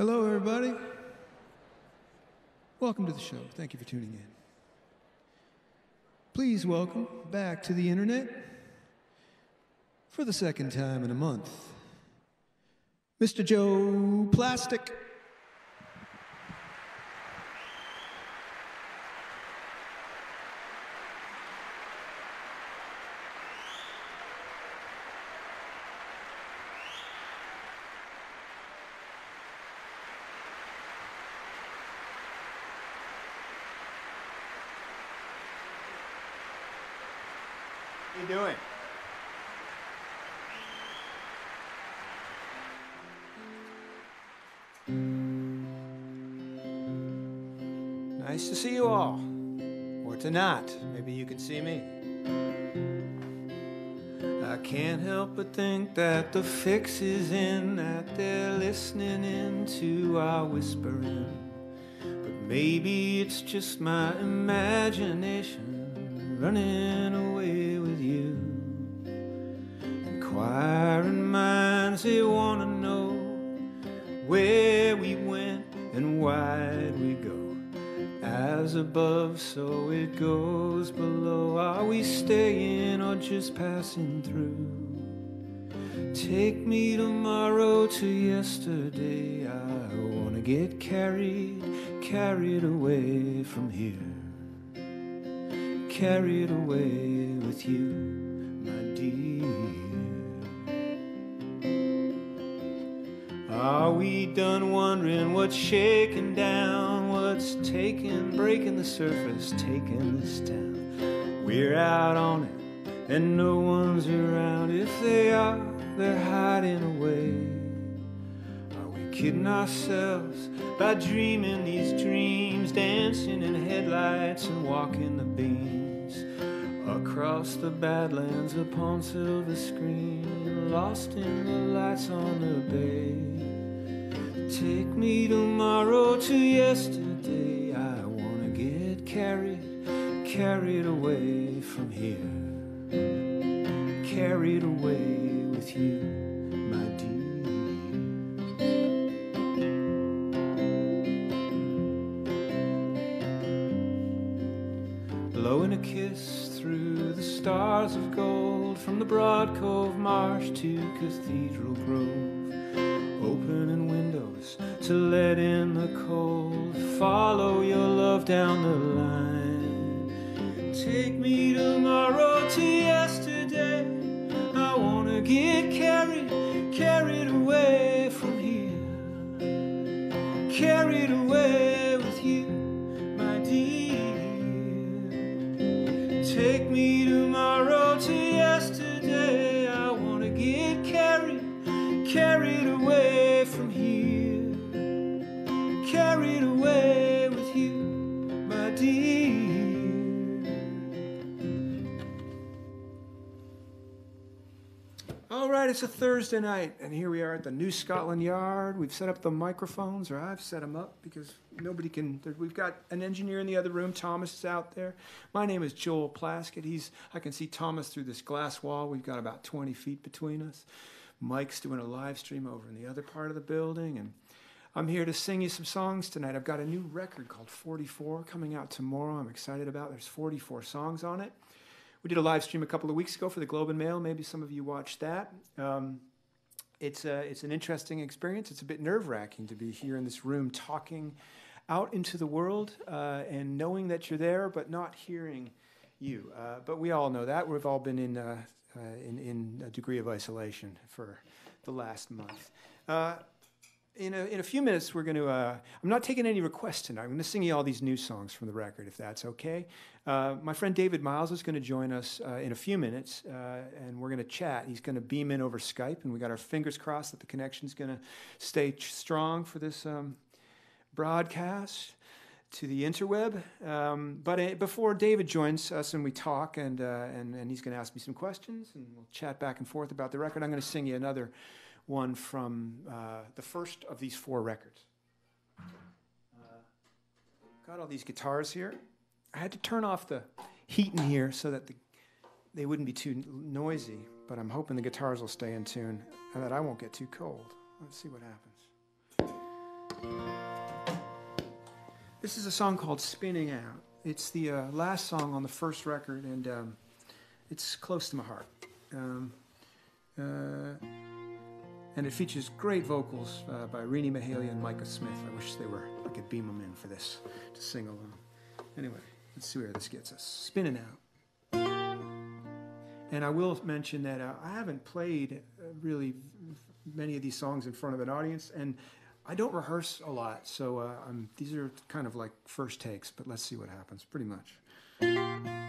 Hello, everybody. Welcome to the show. Thank you for tuning in. Please welcome back to the internet for the second time in a month, Mr. Joel Plaskett. Doing? Nice to see you all. Or to not. Maybe you can see me. I can't help but think that the fix is in, that they're listening in to our whispering. But maybe it's just my imagination running minds, they want to know where we went and why'd we go. As above, so it goes below. Are we staying or just passing through? Take me tomorrow to yesterday. I wanna get carried, carried away from here. Carried away with you, my dear. Are we done wondering what's shaking down? What's taking, breaking the surface, taking this town? We're out on it, and no one's around. If they are, they're hiding away. Are we kidding ourselves by dreaming these dreams, dancing in headlights and walking the beams? Across the badlands upon silver screen, lost in the lights on the bay. Take me tomorrow to yesterday. I wanna get carried, carried away from here. Carried away with you, my dear. Blowing a kiss through the stars of gold from the broad cove marsh to Cathedral Grove to let in the cold. Follow your love down the it's a Thursday night, and here we are at the New Scotland Yard. We've set up the microphones, or I've set them up because nobody can. We've got an engineer in the other room. Thomas is out there. My name is Joel Plaskett. He's. I can see Thomas through this glass wall. We've got about 20 feet between us. Mike's doing a live stream over in the other part of the building, and I'm here to sing you some songs tonight. I've got a new record called 44 coming out tomorrow. I'm excited about. There's 44 songs on it. We did a live stream a couple of weeks ago for the Globe and Mail. Maybe some of you watched that. Um, it's a, it's an interesting experience. It's a bit nerve wracking to be here in this room talking out into the world uh, and knowing that you're there, but not hearing you. Uh, but we all know that. We've all been in, uh, uh, in, in a degree of isolation for the last month. In a, in a few minutes, we're going to. Uh, I'm not taking any requests tonight. I'm going to sing you all these new songs from the record, if that's okay. Uh, my friend David Myles is going to join us uh, in a few minutes, uh, and we're going to chat. He's going to beam in over Skype, and we got our fingers crossed that the connection's going to stay strong for this um, broadcast to the interweb. Um, but uh, before David joins us and we talk, and, uh, and, and he's going to ask me some questions, and we'll chat back and forth about the record, I'm going to sing you another one from uh, the first of these four records. Uh, got all these guitars here. I had to turn off the heat in here so that the, they wouldn't be too noisy, but I'm hoping the guitars will stay in tune and that I won't get too cold. Let's see what happens. This is a song called Spinning Out. It's the uh, last song on the first record, and um, it's close to my heart. Um, uh, and it features great vocals uh, by Rini Mahalia and Micah Smith. I wish they were, I could beam them in for this to sing along. Anyway, let's see where this gets us. Spinning out. And I will mention that uh, I haven't played uh, really many of these songs in front of an audience, and I don't rehearse a lot, so uh, these are kind of like first takes, but let's see what happens, pretty much.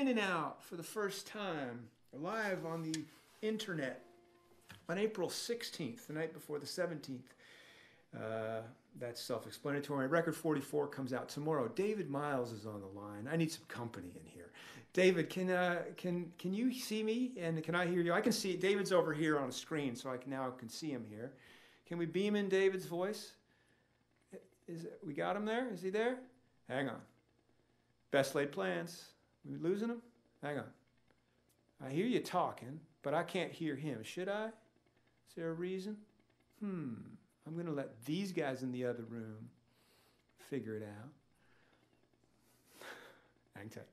For the first time live on the internet on April 16th, the night before the 17th. Uh, that's self-explanatory. Record 44 comes out tomorrow. David Myles is on the line. I need some company in here. David, can uh, can can you see me and can I hear you? I can see David's over here on a screen, so I can now can see him here. Can we beam in David's voice? Is we got him there? Is he there? Hang on. Best laid plans. We losing him? Hang on. I hear you talking, but I can't hear him. Should I? Is there a reason? Hmm. I'm going to let these guys in the other room figure it out. Hang tight.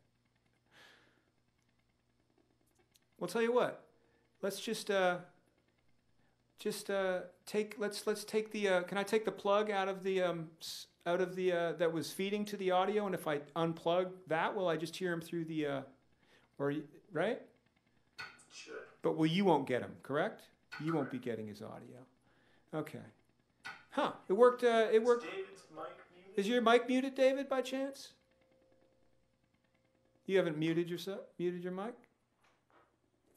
We'll tell you what. Let's just uh, just uh, take let's let's take the uh, can I take the plug out of the um, out of the uh, that was feeding to the audio and if I unplug that will I just hear him through the uh, or right? Should. But well you won't get him correct? You won't be getting his audio. Okay. Huh? It worked. Uh, it worked. Is David's mic muted? Is your mic muted, David, by chance? You haven't muted yourself. Muted your mic.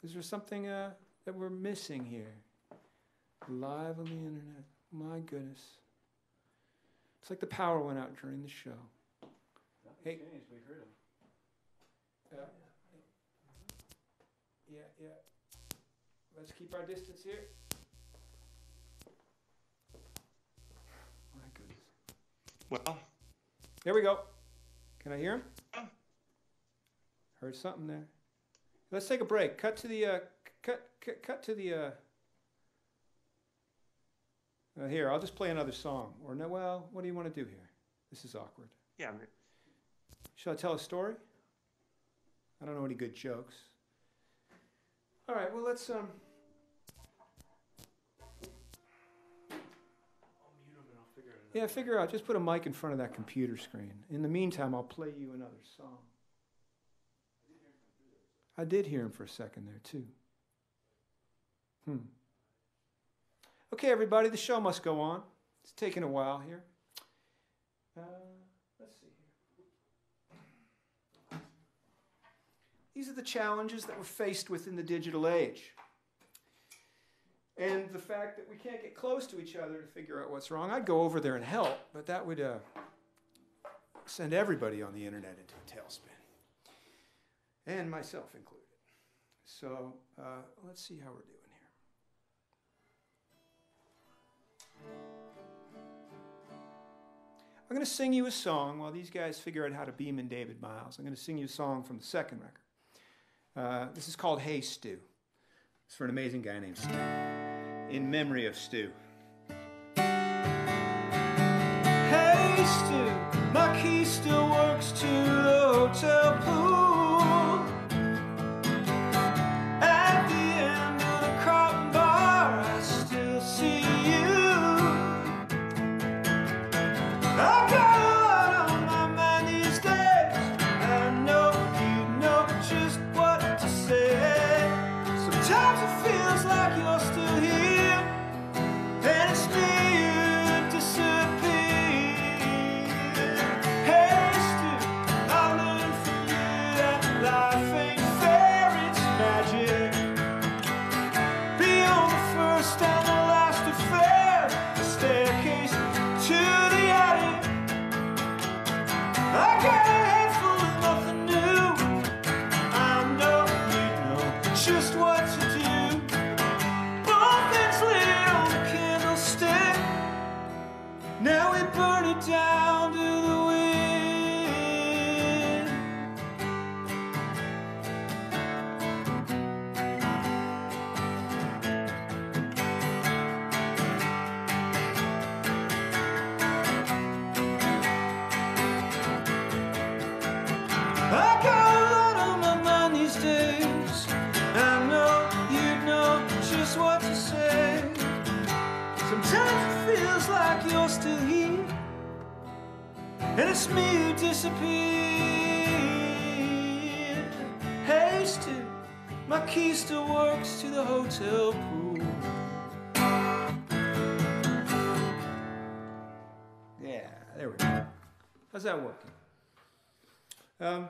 Is there something uh, that we're missing here? Live on the internet. My goodness. It's like the power went out during the show. Hey. changed. We heard him. Yeah. Yeah, yeah. Let's keep our distance here. My goodness. Well, There we go. Can I hear him? Yeah. Heard something there. Let's take a break. Cut to the uh, c- cut, cut cut to the uh, uh, here. I'll just play another song. Or no, well, what do you want to do here? This is awkward. yeah, I mean, Shall I tell a story? I don't know any good jokes. All right. Well, let's um. I'll mute him and I'll figure. Yeah, figure out. Just put a mic in front of that computer screen. In the meantime, I'll play you another song. I did hear him for a second there too. Hmm. Okay, everybody, the show must go on. It's taking a while here. Uh, let's see here. These are the challenges that we're faced with in the digital age. And the fact that we can't get close to each other to figure out what's wrong. I'd go over there and help, but that would uh, send everybody on the internet into a tailspin, and myself included. So uh, let's see how we're doing I'm going to sing you a song while these guys figure out how to beam in David Myles. I'm going to sing you a song from the second record. Uh, this is called Hey Stu. It's for an amazing guy named Stu. In memory of Stu. Hey Stu, my key still works to the hotel pool. Me. Hey, Stu, my key still works to the hotel pool. Yeah, there we go. How's that working? Um,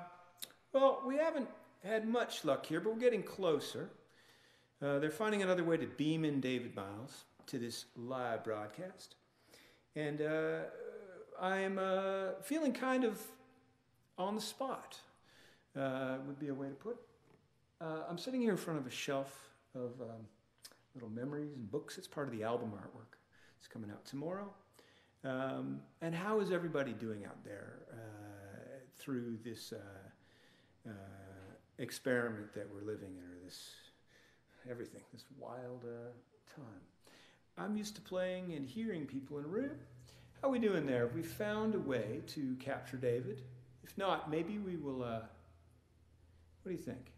Well, we haven't had much luck here, but we're getting closer. Uh, they're finding another way to beam in David Myles to this live broadcast. And uh, I'm uh, feeling kind of on the spot, uh, would be a way to put it. Uh, I'm sitting here in front of a shelf of um, little memories and books. It's part of the album artwork. It's coming out tomorrow. Um, and how is everybody doing out there uh, through this uh, uh, experiment that we're living in, or this everything, this wild time? I'm used to playing and hearing people in a room. How are we doing there? Have we found a way to capture David? If not, maybe we will. Uh, what do you think?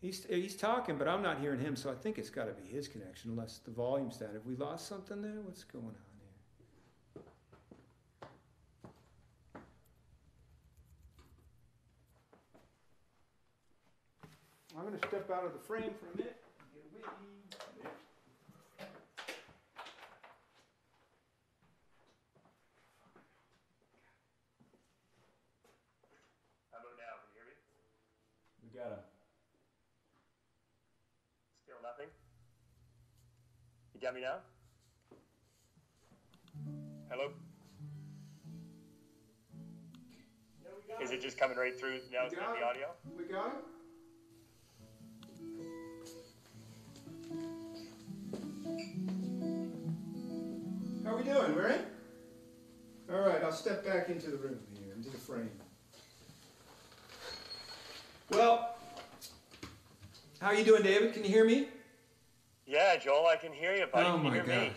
He's, he's talking, but I'm not hearing him, so I think it's got to be his connection, unless the volume's down. Have we lost something there? What's going on here? I'm going to step out of the frame for a minute. Get a wee. How about now? Can you hear me? We got a. Still nothing? You got me now? Hello? Is it just coming right through now We through got the it. audio? We got it? How we doing? We're in? All right, I'll step back into the room here, into the frame. Well, how are you doing, David? Can you hear me? Yeah, Joel, I can hear you, buddy. oh can my hear God. me?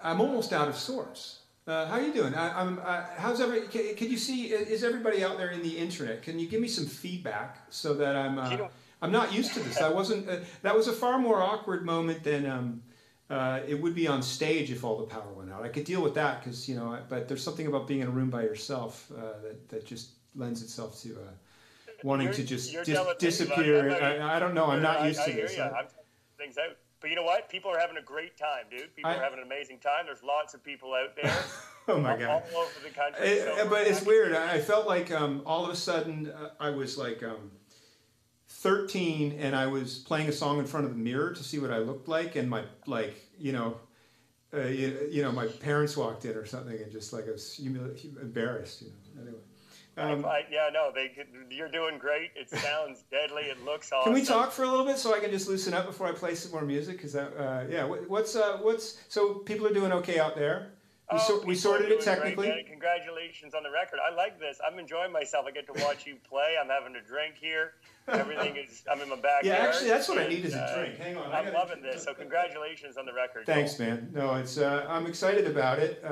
I'm almost out of sorts. Uh, how you doing? I, I'm. Uh, how's every? Can, can you see? Is everybody out there in the internet? Can you give me some feedback so that I'm? Uh, You know- I'm not used to this. I wasn't. Uh, that was a far more awkward moment than um, uh, it would be on stage if all the power went out. I could deal with that because you know. I- But there's something about being in a room by yourself uh, that that just lends itself to uh, wanting You're- to just you're dis- telling me, buddy. disappear. Not- I, I don't know. I'm not I- used I to hear this. I- things out. But you know what? People are having a great time, dude. People I- are having an amazing time. There's lots of people out there oh my all, god. all over the country. It- so but it's weird. I I felt like um, all of a sudden uh, I was like um, 13 and I was playing a song in front of the mirror to see what I looked like, and my like you know. Uh, you, you know, my parents walked in or something, and just like I was humili- embarrassed. You know. Anyway, um, I, yeah, no, they. You're doing great. It sounds deadly. It looks awesome. can we talk for a little bit so I can just loosen up before I play some more music? Because that, uh, yeah, what, what's uh, what's so people are doing okay out there. We, Oh, sor- we sorted it doing great, technically. Congratulations on the record. I like this. I'm enjoying myself. I get to watch you play. I'm having a drink here. Everything is. I'm in my backyard. Yeah, actually, that's what I need is a uh, drink. Hang on, I I'm loving this. So congratulations on the record. Thanks, man. No, it's uh, I'm excited about it.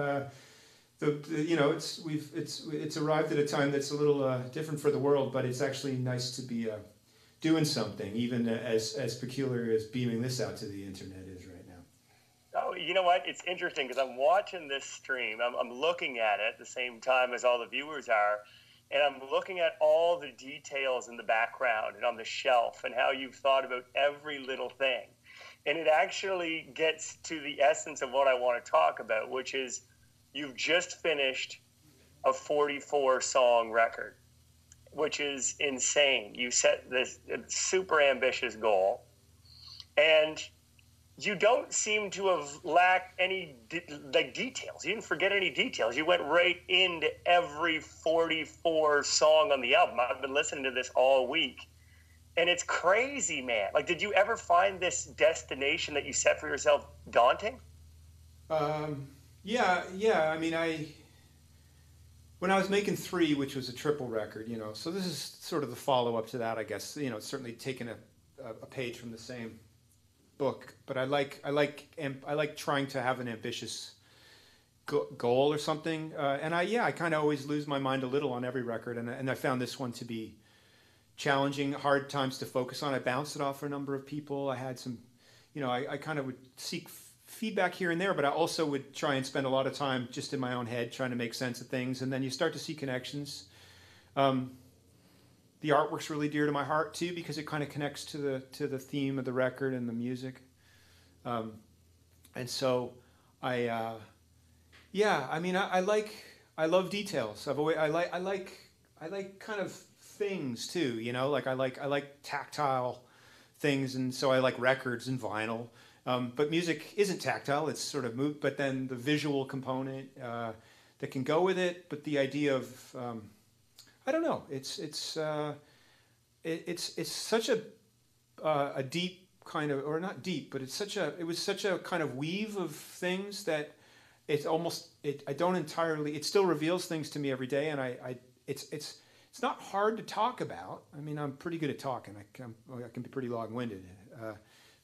The, the you know it's we've it's it's arrived at a time that's a little uh, different for the world, but it's actually nice to be uh, doing something, even as as peculiar as beaming this out to the internet is right now. Oh, you know what? It's interesting because I'm watching this stream. I'm, I'm looking at it at the same time as all the viewers are, and I'm looking at all the details in the background and on the shelf and how you've thought about every little thing. And it actually gets to the essence of what I want to talk about, which is you've just finished a 44 song record, which is insane. You set this super ambitious goal, and you don't seem to have lacked any de- like details. You didn't forget any details. You went right into every 44 song on the album. I've been listening to this all week. And it's crazy, man. Like, did you ever find this destination that you set for yourself daunting? Um, yeah, yeah. I mean, I when I was making three, which was a triple record, you know. So this is sort of the follow up to that, I guess. You know, certainly taken a, a, page from the same book, but I like I like I like trying to have an ambitious go- goal or something. Uh, and I yeah, I kind of always lose my mind a little on every record, and I- and I found this one to be challenging, hard times to focus on. I bounced it off a number of people. I had some, you know, I, I kind of would seek feedback here and there, but I also would try and spend a lot of time just in my own head trying to make sense of things. And then you start to see connections. Um, the artwork's really dear to my heart too because it kind of connects to the to the theme of the record and the music. Um, and so I, uh, yeah, I mean, I, I like I love details. I've always I like I like I like kind of things too. You know, like I like I like tactile things, and so I like records and vinyl. Um, but music isn't tactile; it's sort of. But then the visual component uh, that can go with it, but the idea of um, I don't know. It's it's uh, it, it's it's such a uh, a deep kind of or not deep, but it's such a it was such a kind of weave of things that it's almost it I don't entirely it still reveals things to me every day, and I, I it's it's it's not hard to talk about. I mean, I'm pretty good at talking. I can I can be pretty long winded, uh,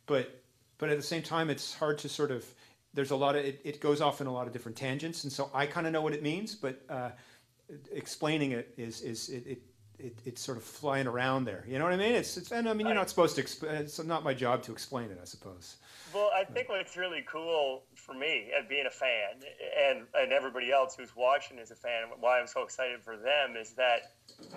but but at the same time, it's hard to sort of. There's a lot of it, it goes off in a lot of different tangents, and so I kind of know what it means, but uh, explaining it is is it, it it, it's sort of flying around there. You know what I mean? It's, it's and I mean you're not supposed to. Exp- it's not my job to explain it, I suppose. Well, I think what's really cool for me at being a fan, and and everybody else who's watching is a fan, why I'm so excited for them is that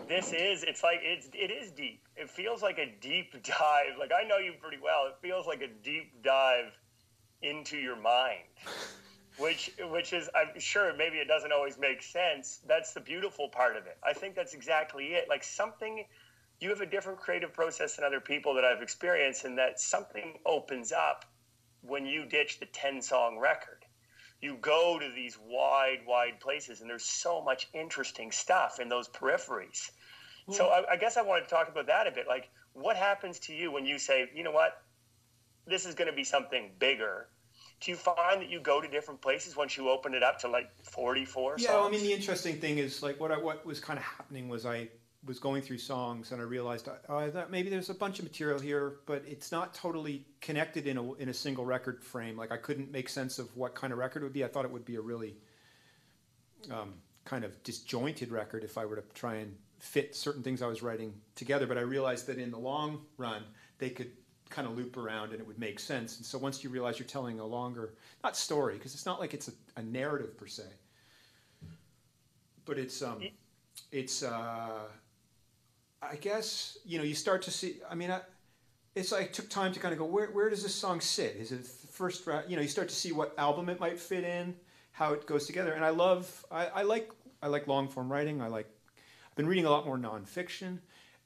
this is it's like it's it is deep. It feels like a deep dive. Like I know you pretty well. It feels like a deep dive into your mind which which is I'm sure maybe it doesn't always make sense. That's the beautiful part of it. I think that's exactly it. Like something you have a different creative process than other people that I've experienced and that something opens up when you ditch the 10 song record. You go to these wide, wide places, and there's so much interesting stuff in those peripheries. So I, I guess I wanted to talk about that a bit. Like, what happens to you when you say, you know what, this is going to be something bigger do you find that you go to different places once you open it up to like 44 yeah songs? i mean the interesting thing is like what I, what was kind of happening was i was going through songs and i realized oh, I thought maybe there's a bunch of material here but it's not totally connected in a, in a single record frame like i couldn't make sense of what kind of record it would be i thought it would be a really um, kind of disjointed record if i were to try and fit certain things i was writing together but i realized that in the long run they could kind of loop around and it would make sense. And so once you realize you're telling a longer, not story, because it's not like it's a, a, narrative per se, but it's, um, it's, uh, I guess, you know, you start to see, I mean, I, it's like took time to kind of go, where, where does this song sit? Is it first, you know, you start to see what album it might fit in, how it goes together. And I love, I, I like, I like long form writing. I like, I've been reading a lot more nonfiction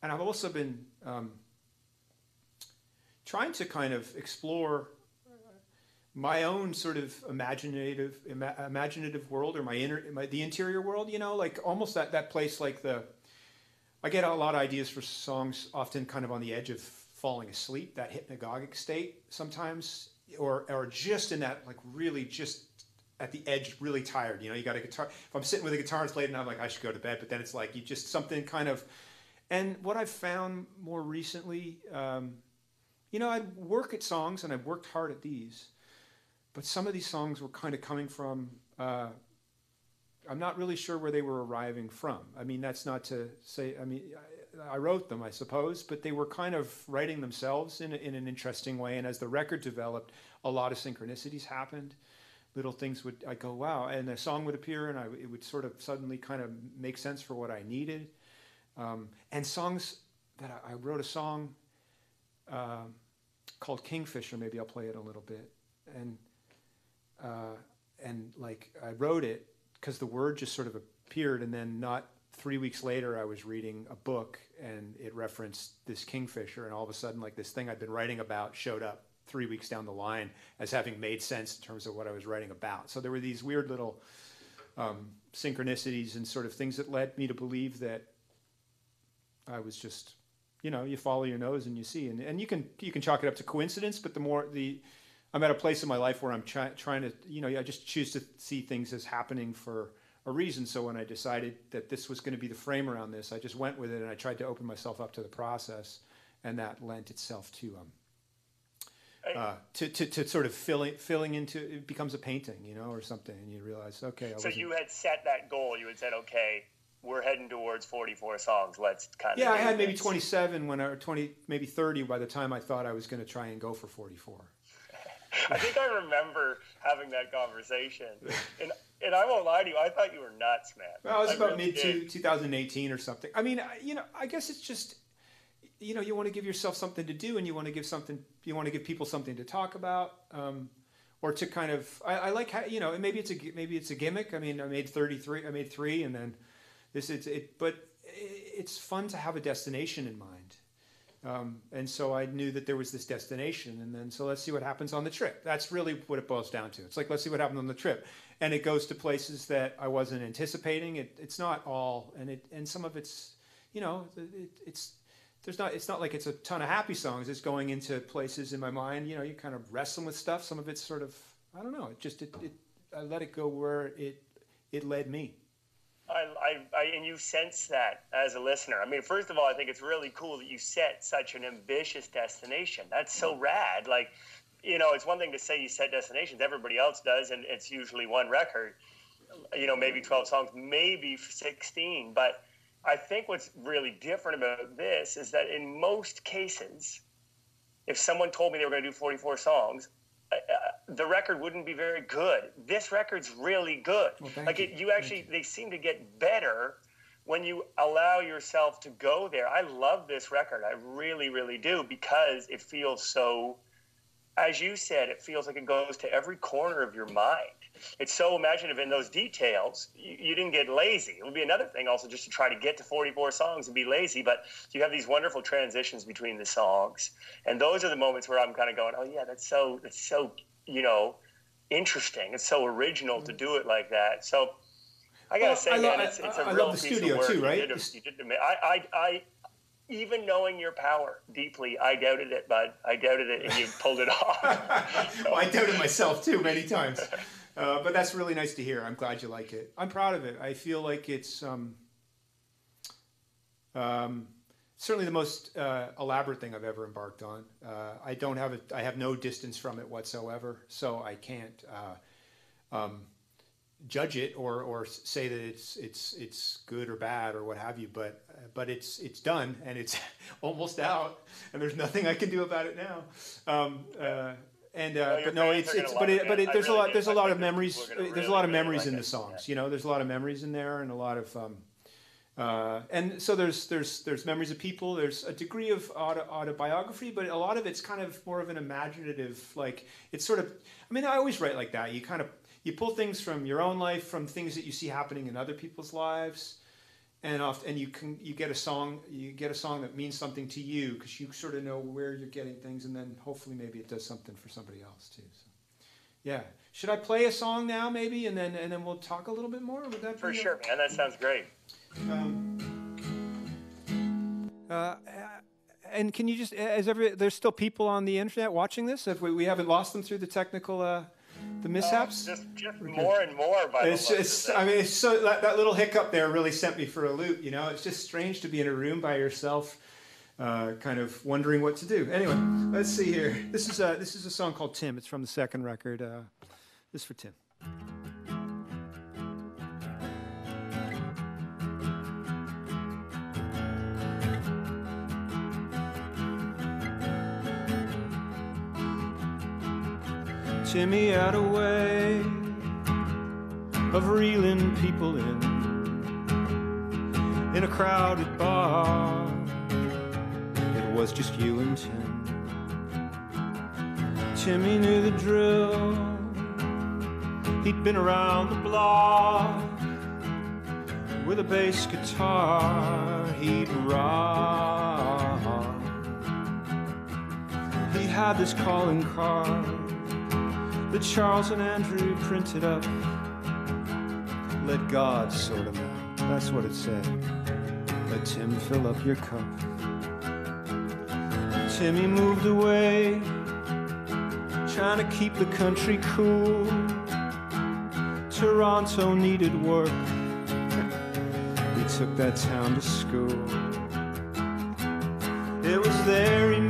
and I've also been, um, trying to kind of explore my own sort of imaginative ima- imaginative world or my inner my, the interior world you know like almost that that place like the i get a lot of ideas for songs often kind of on the edge of falling asleep that hypnagogic state sometimes or or just in that like really just at the edge really tired you know you got a guitar if i'm sitting with a guitar and it's late and i'm like i should go to bed but then it's like you just something kind of and what i've found more recently um, you know, I'd work at songs and I've worked hard at these, but some of these songs were kind of coming from, uh, I'm not really sure where they were arriving from. I mean, that's not to say, I mean, I, I wrote them, I suppose, but they were kind of writing themselves in, in an interesting way. And as the record developed, a lot of synchronicities happened. Little things would, I go, wow. And a song would appear and I, it would sort of suddenly kind of make sense for what I needed. Um, and songs that I, I wrote a song um, called Kingfisher. Maybe I'll play it a little bit. And uh, and like I wrote it because the word just sort of appeared, and then not three weeks later, I was reading a book and it referenced this kingfisher, and all of a sudden, like this thing I'd been writing about showed up three weeks down the line as having made sense in terms of what I was writing about. So there were these weird little um, synchronicities and sort of things that led me to believe that I was just you know you follow your nose and you see and, and you can you can chalk it up to coincidence but the more the i'm at a place in my life where i'm try, trying to you know i just choose to see things as happening for a reason so when i decided that this was going to be the frame around this i just went with it and i tried to open myself up to the process and that lent itself to um uh, to, to, to sort of filling filling into it becomes a painting, you know, or something, and you realize, okay. I so you had set that goal. You had said, okay, we're heading towards 44 songs. Let's kind of. Yeah, I had maybe 27 when I, or 20, maybe 30 by the time I thought I was going to try and go for 44. I think I remember having that conversation, and and I won't lie to you, I thought you were nuts, man. Well, it was I about really mid 2018 or something. I mean, you know, I guess it's just, you know, you want to give yourself something to do, and you want to give something, you want to give people something to talk about. Um, or to kind of, I, I like how you know maybe it's a maybe it's a gimmick. I mean, I made thirty three, I made three, and then this it's it, but it's fun to have a destination in mind. Um, and so I knew that there was this destination, and then so let's see what happens on the trip. That's really what it boils down to. It's like let's see what happens on the trip, and it goes to places that I wasn't anticipating. It, it's not all, and it and some of it's, you know, it, it's there's not it's not like it's a ton of happy songs. It's going into places in my mind. You know, you kind of wrestling with stuff. Some of it's sort of I don't know. It just it, it I let it go where it it led me. I, I, I, and you sense that as a listener. I mean, first of all, I think it's really cool that you set such an ambitious destination. That's so mm-hmm. rad. Like, you know, it's one thing to say you set destinations. Everybody else does, and it's usually one record. You know, maybe twelve songs, maybe sixteen. But I think what's really different about this is that in most cases, if someone told me they were going to do forty-four songs, the record wouldn't be very good. This record's really good. Well, like it, you actually, they seem to get better when you allow yourself to go there. I love this record. I really, really do because it feels so. As you said, it feels like it goes to every corner of your mind. It's so imaginative in those details. You, you didn't get lazy. It would be another thing also just to try to get to 44 songs and be lazy, but you have these wonderful transitions between the songs. And those are the moments where I'm kind of going, oh, yeah, that's so, that's so you know, interesting. It's so original to mm. do it like that. So I gotta Well, say, I man, love- it's, it's a I- I real love the piece studio of work. too, You right? did you did ama- I, I, I, even knowing your power deeply, I doubted it, bud. I doubted it, and you pulled it off. well, I doubted myself too many times, uh, but that's really nice to hear. I'm glad you like it. I'm proud of it. I feel like it's um, um, certainly the most uh, elaborate thing I've ever embarked on. Uh, I don't have a, I have no distance from it whatsoever, so I can't uh, um, judge it or, or say that it's it's it's good or bad or what have you. But but it's it's done and it's almost out, and there's nothing I can do about it now. And uh, but no, it's it's but it, but it, there's a lot there's a lot of memories. people are gonna There's a lot of memories like in the songs. You know, there's a lot of memories in there and a lot of. Um, uh, and so there's there's there's memories of people. There's a degree of auto, autobiography, but a lot of it's kind of more of an imaginative. Like it's sort of. I mean, I always write like that. You kind of you pull things from your own life, from things that you see happening in other people's lives, and and you can you get a song you get a song that means something to you because you sort of know where you're getting things, and then hopefully maybe it does something for somebody else too. So, yeah. Should I play a song now, maybe, and then and then we'll talk a little bit more? Would that For sure, man. That sounds great. Um, Uh, and can you just, as every, there's still people on the internet watching this? If we, we haven't lost them through the technical, uh, the mishaps? Just, just more and more by It's just. I mean, it's so that, that little hiccup there really sent me for a loop. You know, it's just strange to be in a room by yourself, uh, kind of wondering what to do. Anyway, let's see here. This is a, this is a song called Tim. It's from the second record. Uh, this is for Tim. Timmy had a way of reeling people in in a crowded bar. It was just you and Tim. Timmy knew the drill. He'd been around the block with a bass guitar. He'd rock. He had this calling card that Charles and Andrew printed up. Let God sort him out. That's what it said. Let Tim fill up your cup. Timmy moved away, trying to keep the country cool. Toronto needed work. He took that town to school. It was there he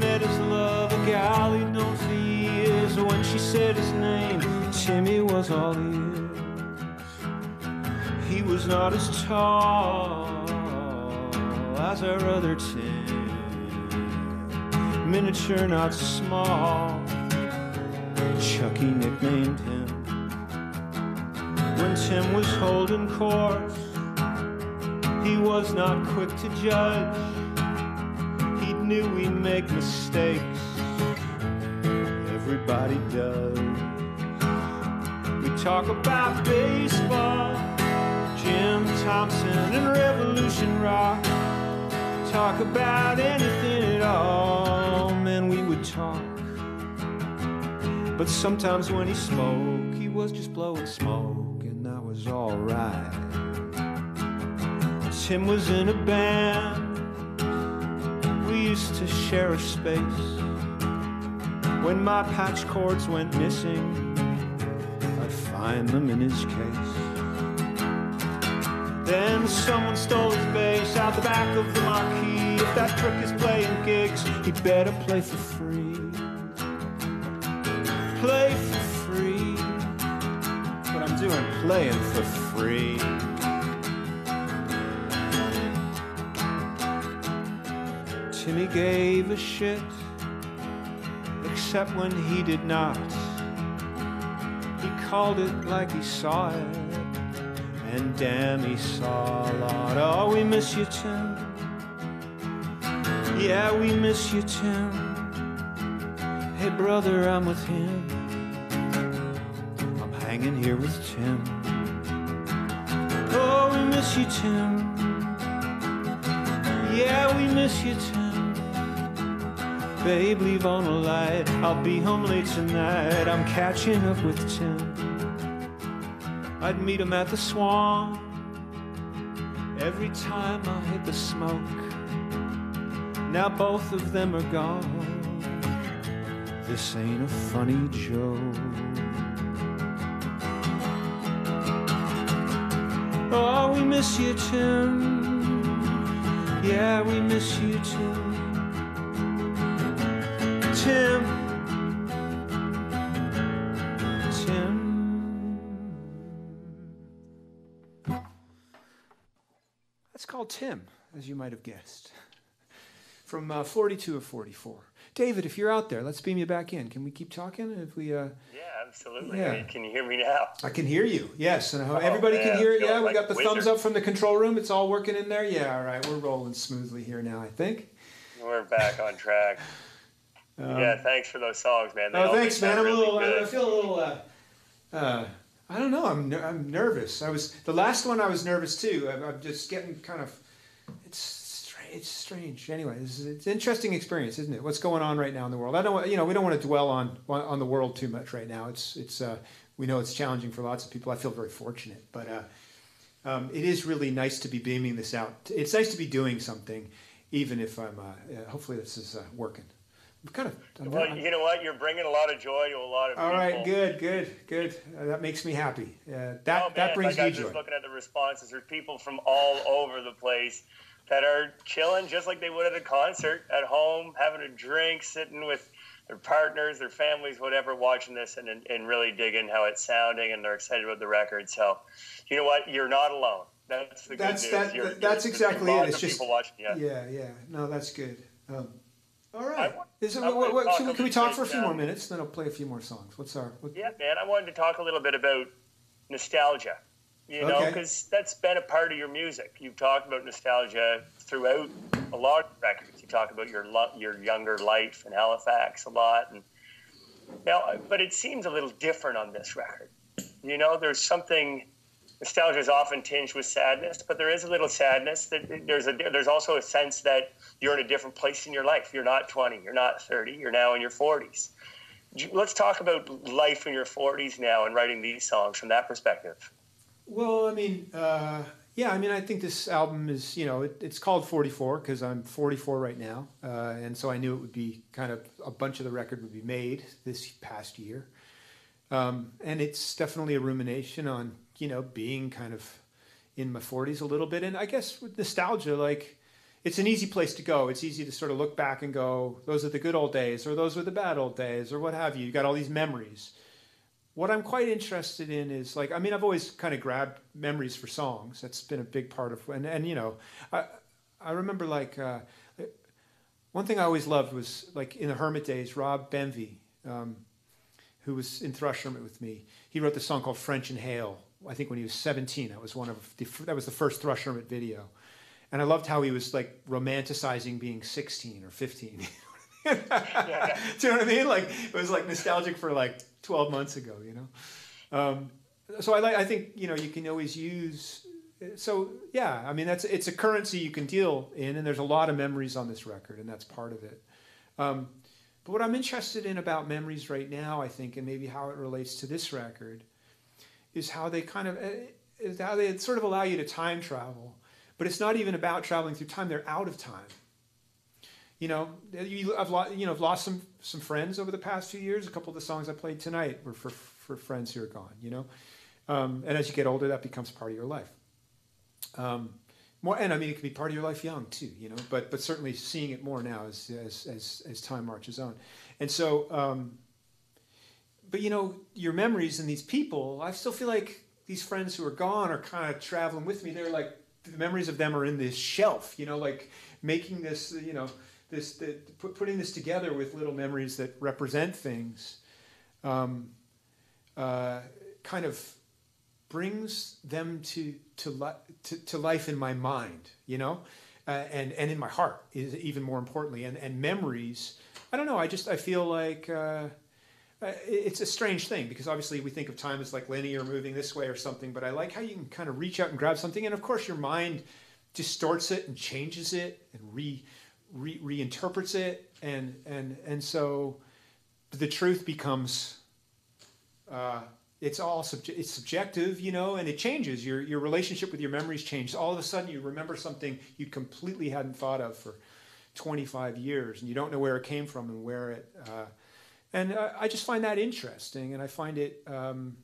said his name, Timmy was all ears. He was not as tall as our other Tim, miniature, not small. Chucky nicknamed him. When Tim was holding court, he was not quick to judge. He knew we'd make mistakes. Everybody does. We talk about baseball, Jim Thompson, and Revolution Rock. talk about anything at all. Man, we would talk. But sometimes when he smoked, he was just blowing smoke, and that was alright. Tim was in a band. We used to share a space. When my patch cords went missing, I'd find them in his case. Then someone stole his bass out the back of the marquee. If that crook is playing gigs, he better play for free. Play for free. What I'm doing, playing for free. Timmy gave a shit, except when he did not. He called it like he saw it, and damn, he saw a lot. Oh, we miss you, Tim. Yeah, we miss you, Tim. Hey, brother, I'm with him. I'm hanging here with Tim. Oh, we miss you, Tim. Yeah, we miss you, Tim. Babe, leave on a light. I'll be home late tonight. I'm catching up with Tim. I'd meet him at the Swan every time I hit the smoke. Now both of them are gone. This ain't a funny joke. Oh, we miss you, Tim. Yeah, we miss you, Tim. Tim. Tim. That's called Tim, as you might have guessed. From uh, 42 of 44. David, if you're out there, let's beam you back in. Can we keep talking? If we, uh, Yeah, absolutely. Yeah. Can you hear me now? I can hear you. Yes, and hope everybody can hear it. Yeah, we like got the a thumbs up from the control room. It's all working in there. Yeah, all right, we're rolling smoothly here now. I think. We're back on track. Yeah, thanks for those songs, man. They Um, Oh, thanks, man. I'm a little. I, I feel a little. Uh, uh, I don't know. I'm. ner- I'm nervous. I was the last one. I was nervous too. I'm, I'm just getting kind of. It's strange. It's strange. Anyway, it's, it's an interesting experience, isn't it? What's going on right now in the world? I don't. You know, we don't want to dwell on on the world too much right now. It's. It's. Uh, we know it's challenging for lots of people. I feel very fortunate, but. Uh, um, it is really nice to be beaming this out. It's nice to be doing something, even if I'm. Uh, uh, hopefully, this is uh, working. I'm kind of. I'm, Well, I'm- you know what? You're bringing a lot of joy to a lot of all people. right, good, good, good. Uh, that makes me happy. Uh, that Oh, that brings like I'm me just joy. looking at the responses. There's people from all over the place that are chilling just like they would at a concert, at home, having a drink, sitting with their partners, their families, whatever, watching this and, and really digging how it's sounding, and they're excited about the record. So, you know what? You're not alone. That's the good That's- news. that- You're- that's you're- exactly it. It's of just- people watching. Yeah. Yeah, yeah. No, that's good. Um, all right. want- Is it, what, what, can, we, can we talk for a few more um, minutes? Then I'll play a few more songs. What's our? What, Yeah, man. I wanted to talk a little bit about nostalgia. You know, because that's been a part of your music. You've talked about nostalgia throughout a lot of records. You talk about your lo- your younger life in Halifax a lot, and now, but it seems a little different on this record. You know, there's something. Nostalgia is often tinged with sadness, but there is a little sadness. That there's a there's also a sense that you're in a different place in your life. You're not 20. You're not 30. You're now in your 40s let's talk about life in your 40s now and writing these songs from that perspective. well, I mean, uh, yeah. I mean, I think this album is, you know, it, it's called 44 because I'm 44 right now, uh, and so I knew it would be kind of a bunch of the record would be made this past year, um, and it's definitely a rumination on, you know, being kind of in my 40s a little bit, and I guess with nostalgia, like. it's an easy place to go. It's easy to sort of look back and go, those are the good old days, or those were the bad old days, or what have you. You got all these memories. What I'm quite interested in is like, I mean, I've always kind of grabbed memories for songs. That's been a big part of, and, and you know, I, I remember like, uh, one thing I always loved was like in the Hermit days, Rob Benvie, um, who was in Thrush Hermit with me, he wrote the song called French Inhale. I think when he was 17, that was one of the, that was the first Thrush Hermit video. And I loved how he was like romanticizing being 16 or 15. Do you know what I mean? Like it was like nostalgic for like 12 months ago, you know? Um, so I I think, you know, you can always use so yeah, I mean that's it's a currency you can deal in, and there's a lot of memories on this record, and that's part of it. Um, but what I'm interested in about memories right now, I think, and maybe how it relates to this record, is how they kind of eh, is how they sort of allow you to time travel, but it's not even about traveling through time; they're out of time. You know, you, I've lost, you know, I've lost some some friends over the past few years. A couple of the songs I played tonight were for for friends who are gone. You know, um, and as you get older, that becomes part of your life. Um, more, and I mean, it can be part of your life young too, you know. But but certainly seeing it more now as as as, as time marches on, and so. Um, but you know, your memories and these people, I still feel like these friends who are gone are kind of traveling with me. They're like the memories of them are in this shelf, you know, like making this, you know, this the, putting this together with little memories that represent things. Um, uh, kind of brings them to to, li- to, to life in my mind, you know, uh, and and in my heart is even more importantly, and and memories. I don't know. I just I feel like. Uh, it's a strange thing because obviously we think of time as like linear moving this way or something but i like how you can kind of reach out and grab something and of course your mind distorts it and changes it and re, re reinterprets it and and and so the truth becomes uh, it's all subje- it's subjective, you know, and it changes. Your your relationship with your memories changes. All of a sudden, you remember something you completely hadn't thought of for 25 years, and you don't know where it came from and where it. Uh, and uh, I just find that interesting, and I find it. Um,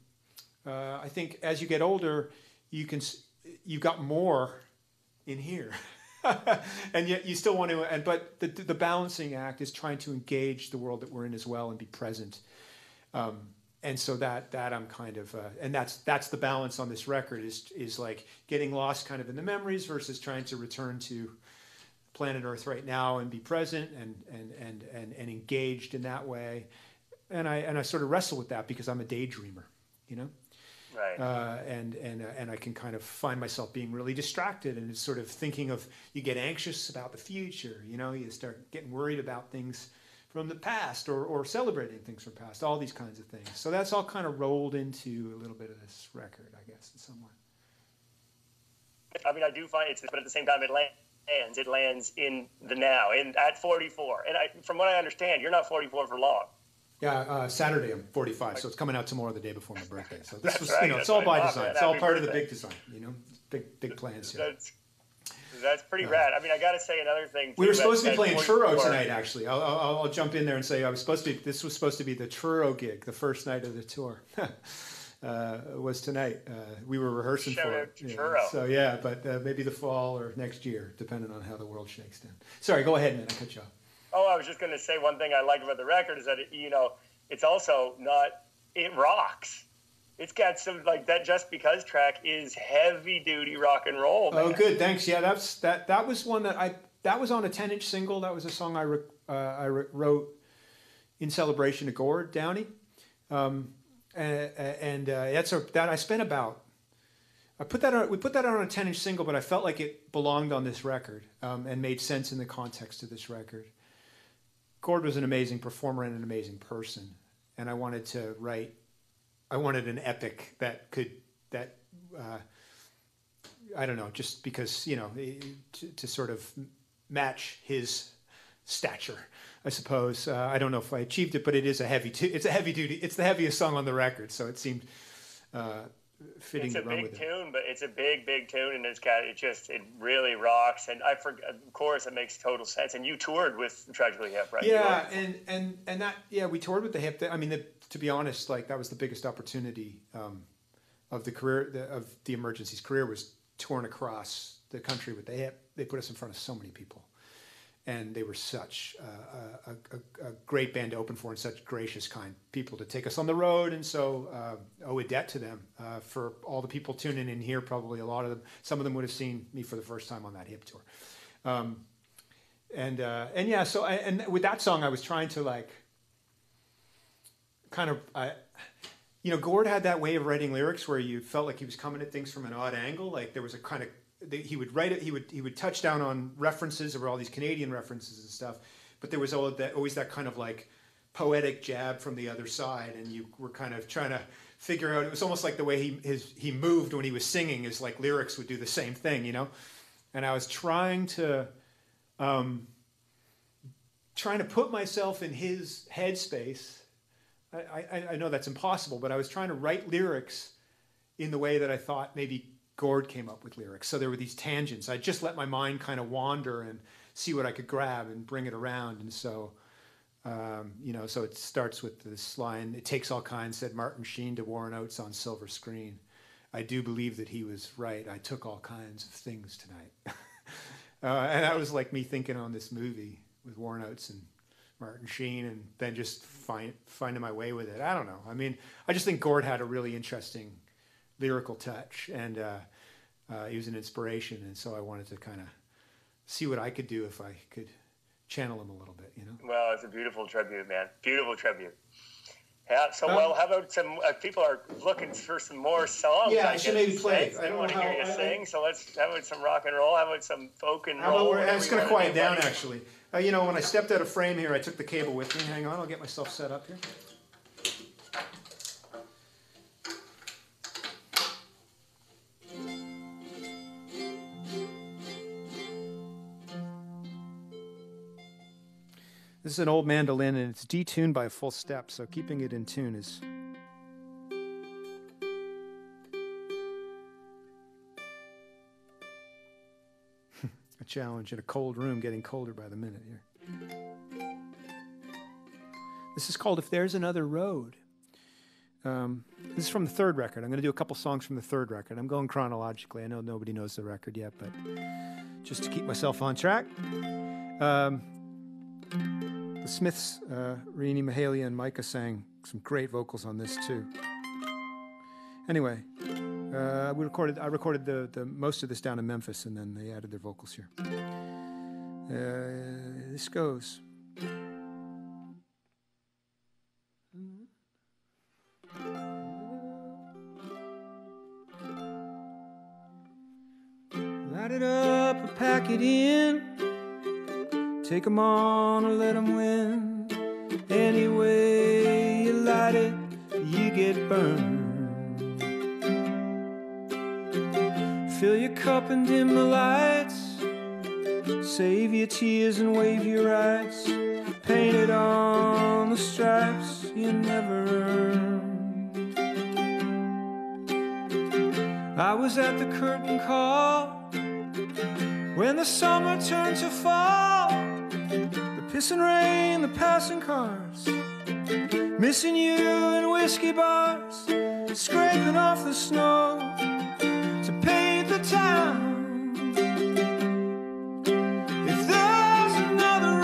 uh, I think as you get older, you can you've got more in here. and yet you still want to and but the, the balancing act is trying to engage the world that we're in as well and be present um, and so that that I'm kind of uh, and that's that's the balance on this record is is like getting lost kind of in the memories versus trying to return to planet Earth right now and be present and and and and, and engaged in that way. And I and I sort of wrestle with that because I'm a daydreamer, you know. Right. Uh, and and uh, and I can kind of find myself being really distracted and sort of thinking of you get anxious about the future, you know, you start getting worried about things from the past or, or celebrating things from past, all these kinds of things. So that's all kind of rolled into a little bit of this record, I guess, in some way. I mean, I do find it's, but at the same time, it lands. It lands in the now, and at 44. And I, from what I understand, you're not 44 for long. Yeah, uh, Saturday I'm 45, so it's coming out tomorrow, the day before my birthday. So this was, right, you know, it's all by design. It's all part birthday. of the big design, you know, big big plans. Yeah. That's that's pretty rad. I mean, I got to say another thing. We were supposed to be playing at churro tonight. Actually, I'll, I'll, I'll jump in there and say I was supposed to. This was supposed to be the churro gig, the first night of the tour. uh, was tonight. Uh, we were rehearsing Shout for it. Yeah. churro. So yeah, but uh, maybe the fall or next year, depending on how the world shakes down. Sorry, go ahead, man. I cut you off. Oh, I was just going to say one thing I like about the record is that it, you know it's also not it rocks. It's got some like that. Just because track is heavy duty rock and roll. Oh, good. Thanks. Yeah, that's that. That was one that I. That was on a ten inch single. That was a song I re, uh, I re, wrote in celebration of Gord Downie, um, and, uh, that's a that I spent about. I put that on. We put that on a ten inch single, but I felt like it belonged on this record um, and made sense in the context of this record. Gord was an amazing performer and an amazing person, and I wanted to write. I wanted an epic that could that. Uh, I don't know, just because you know, to, to sort of match his stature, I suppose. Uh, I don't know if I achieved it, but it is a heavy. T- it's a heavy duty. It's the heaviest song on the record, so it seemed uh, fitting It's to a run big with it. tune, but it's a big, big tune, and it's got it just it really rocks. And I forgot, of course, it makes total sense. And you toured with Tragically Hip, right? Yeah, and and and that yeah, we toured with the hip. I mean, the, to be honest, like that was the biggest opportunity um, of the career the, of the emergency's career was torn across the country with the hip. They put us in front of so many people, and they were such uh, a, a, a great band to open for, and such gracious, kind people to take us on the road. And so, uh, owe a debt to them uh, for all the people tuning in here. Probably a lot of them. Some of them would have seen me for the first time on that hip tour. Um, and uh, and yeah, so I, and with that song, I was trying to like kind of, I, you know, Gord had that way of writing lyrics where you felt like he was coming at things from an odd angle. Like there was a kind of he would write it, he would he would touch down on references or all these Canadian references and stuff, but there was always that always that kind of like poetic jab from the other side, and you were kind of trying to figure out. It was almost like the way he his he moved when he was singing. Is like lyrics would do the same thing, you know. And I was trying to, um, trying to put myself in his headspace. I, I, I know that's impossible, but I was trying to write lyrics in the way that I thought maybe Gord came up with lyrics. So there were these tangents. I just let my mind kind of wander and see what I could grab and bring it around. And so um, you know, so it starts with this line: "It takes all kinds," said Martin Sheen to Warren Oates on Silver Screen. I do believe that he was right. I took all kinds of things tonight, uh, and that was like me thinking on this movie with Warren Oates and Martin Sheen, and then just find, finding my way with it. I don't know. I mean, I just think Gord had a really interesting lyrical touch, and uh, uh, he was an inspiration, and so I wanted to kind of see what I could do if I could channel him a little bit, you know. Well, it's a beautiful tribute, man. Beautiful tribute. Yeah. So, um, well, how about some uh, people are looking for some more songs? Yeah, I, I should maybe play. I don't want to hear you I, sing, so let's how about some rock and roll? How about some folk and how roll? About, it's going to quiet down, actually. Uh, you know, when I stepped out of frame here, I took the cable with me. Hang on, I'll get myself set up here. This is an old mandolin and it's detuned by a full step, so keeping it in tune is. a challenge in a cold room, getting colder by the minute here. This is called If There's Another Road. Um, this is from the third record. I'm going to do a couple songs from the third record. I'm going chronologically. I know nobody knows the record yet, but just to keep myself on track. Um, the Smiths, uh, Rini Mahalia and Micah sang some great vocals on this too. Anyway, uh, we recorded. I recorded the, the most of this down in Memphis, and then they added their vocals here. Uh, this goes. Take 'em on or let 'em win. Any way you light it, you get burned. Fill your cup and dim the lights. Save your tears and wave your rights. Painted on the stripes you never earned. I was at the curtain call when the summer turned to fall. Pissing rain, the passing cars, missing you in whiskey bars, scraping off the snow to paint the town. If there's another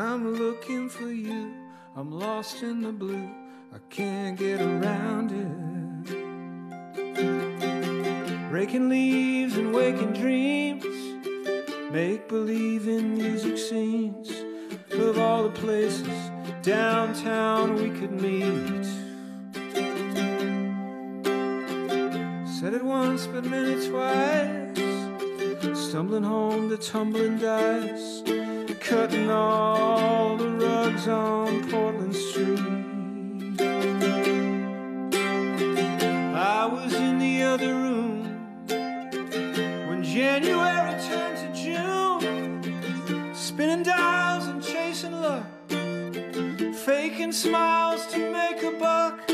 I'm looking for you. I'm lost in the blue. I can't get around it. Raking leaves and waking dreams. Make believe in music scenes of all the places downtown we could meet. Said it once, but meant it twice. Stumbling home to tumbling dice cutting all the rugs on Portland Street. I was in the other room when January turned to June, spinning dials and chasing luck, faking smiles to make a buck.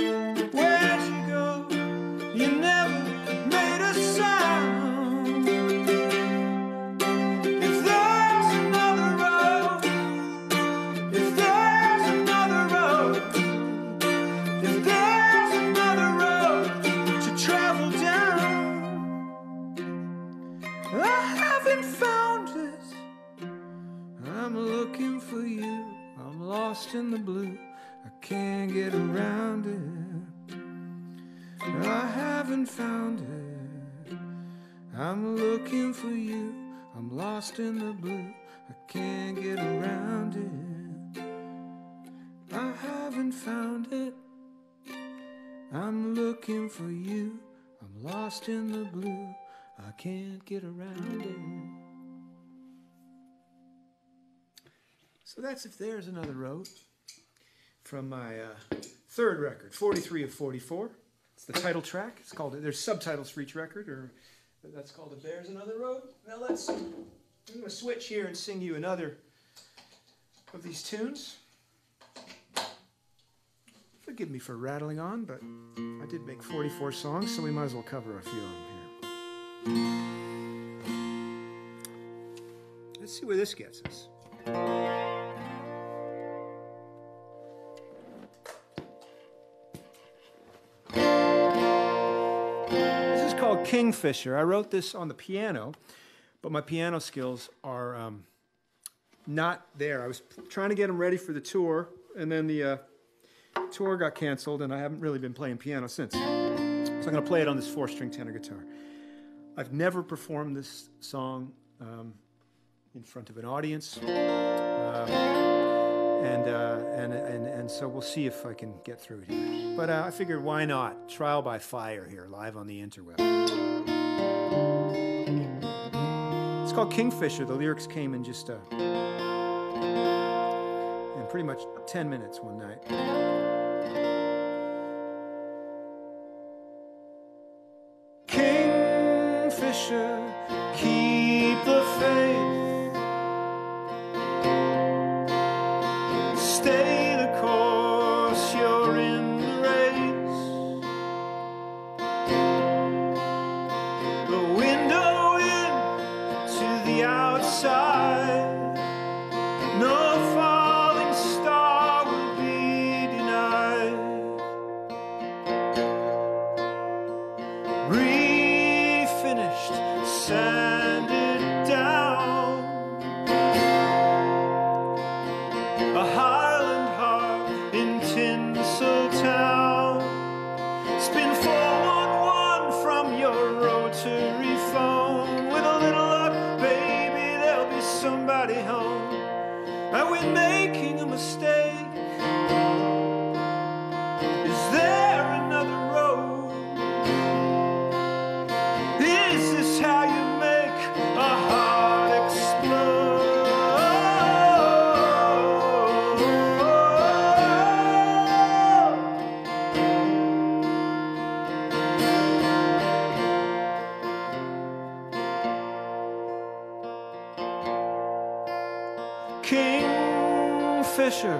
Lost in the blue. I can't get around it. I haven't found it. I'm looking for you. I'm lost in the blue. I can't get around it. So that's if there's another road from my uh, third record, 43 of 44. It's the title track. It's called. There's subtitles for each record, or that's called "If There's Another Road." Now let's. I'm going to switch here and sing you another of these tunes. Forgive me for rattling on, but I did make 44 songs, so we might as well cover a few of them here. Let's see where this gets us. This is called Kingfisher. I wrote this on the piano, but my piano skills are um, not there. I was trying to get them ready for the tour, and then the uh, tour got canceled, and I haven't really been playing piano since. So I'm going to play it on this four string tenor guitar. I've never performed this song um, in front of an audience. Um, and, uh, and, and, and so we'll see if I can get through it here. But uh, I figured why not? Trial by fire here, live on the interweb. Called Kingfisher. The lyrics came in just uh, in pretty much 10 minutes one night. Kingfisher, keep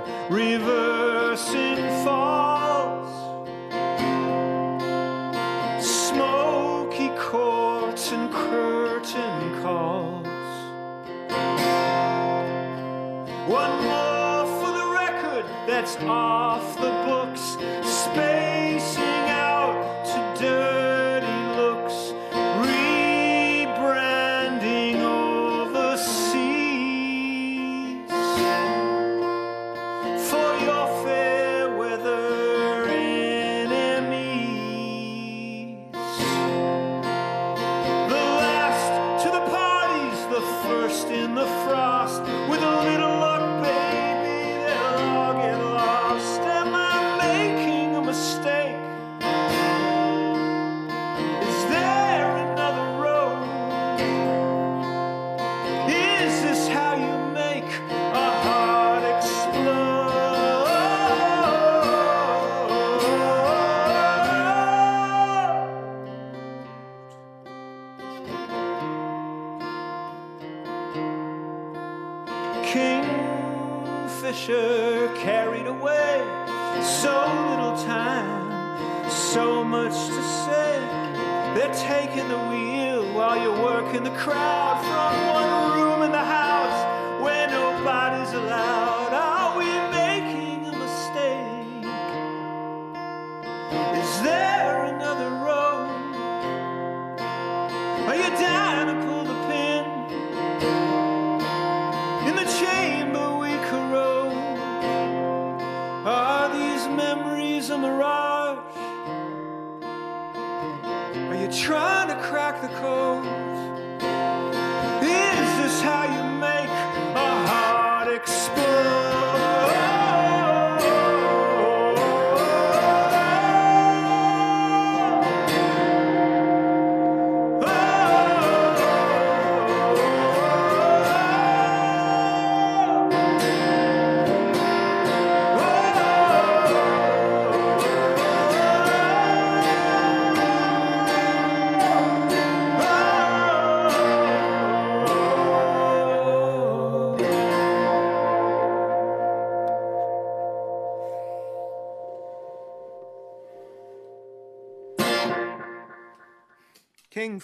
Kingfisher from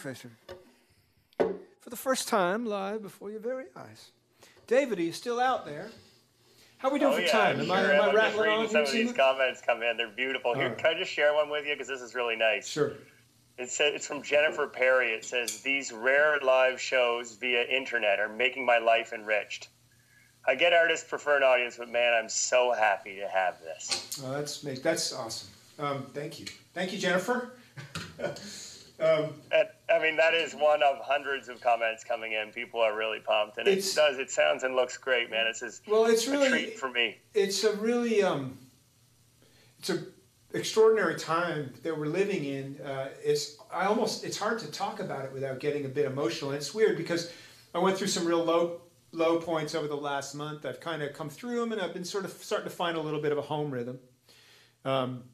Kingfisher. For the first time, live before your very eyes. David, are you still out there? How are we doing Oh for yeah, time? sure. Am I, am I rattling on? some of these comments come in. They're beautiful. Here, right. can I just share one with you because this is really nice. Sure. It says it's from Jennifer Perry. It says these rare live shows via internet are making my life enriched. I get artists prefer an audience, but man, I'm so happy to have this. Oh, that's that's awesome. Um, thank you, thank you, Jennifer. um, And, I mean, that is one of hundreds of comments coming in. People are really pumped, and it does. It sounds and looks great, man. It's just well, it's a really treat for me. it's a really um, it's a extraordinary time that we're living in. Uh, it's I almost it's hard to talk about it without getting a bit emotional. And it's weird because I went through some real low low points over the last month. I've kind of come through them, and I've been sort of starting to find a little bit of a home rhythm. Um,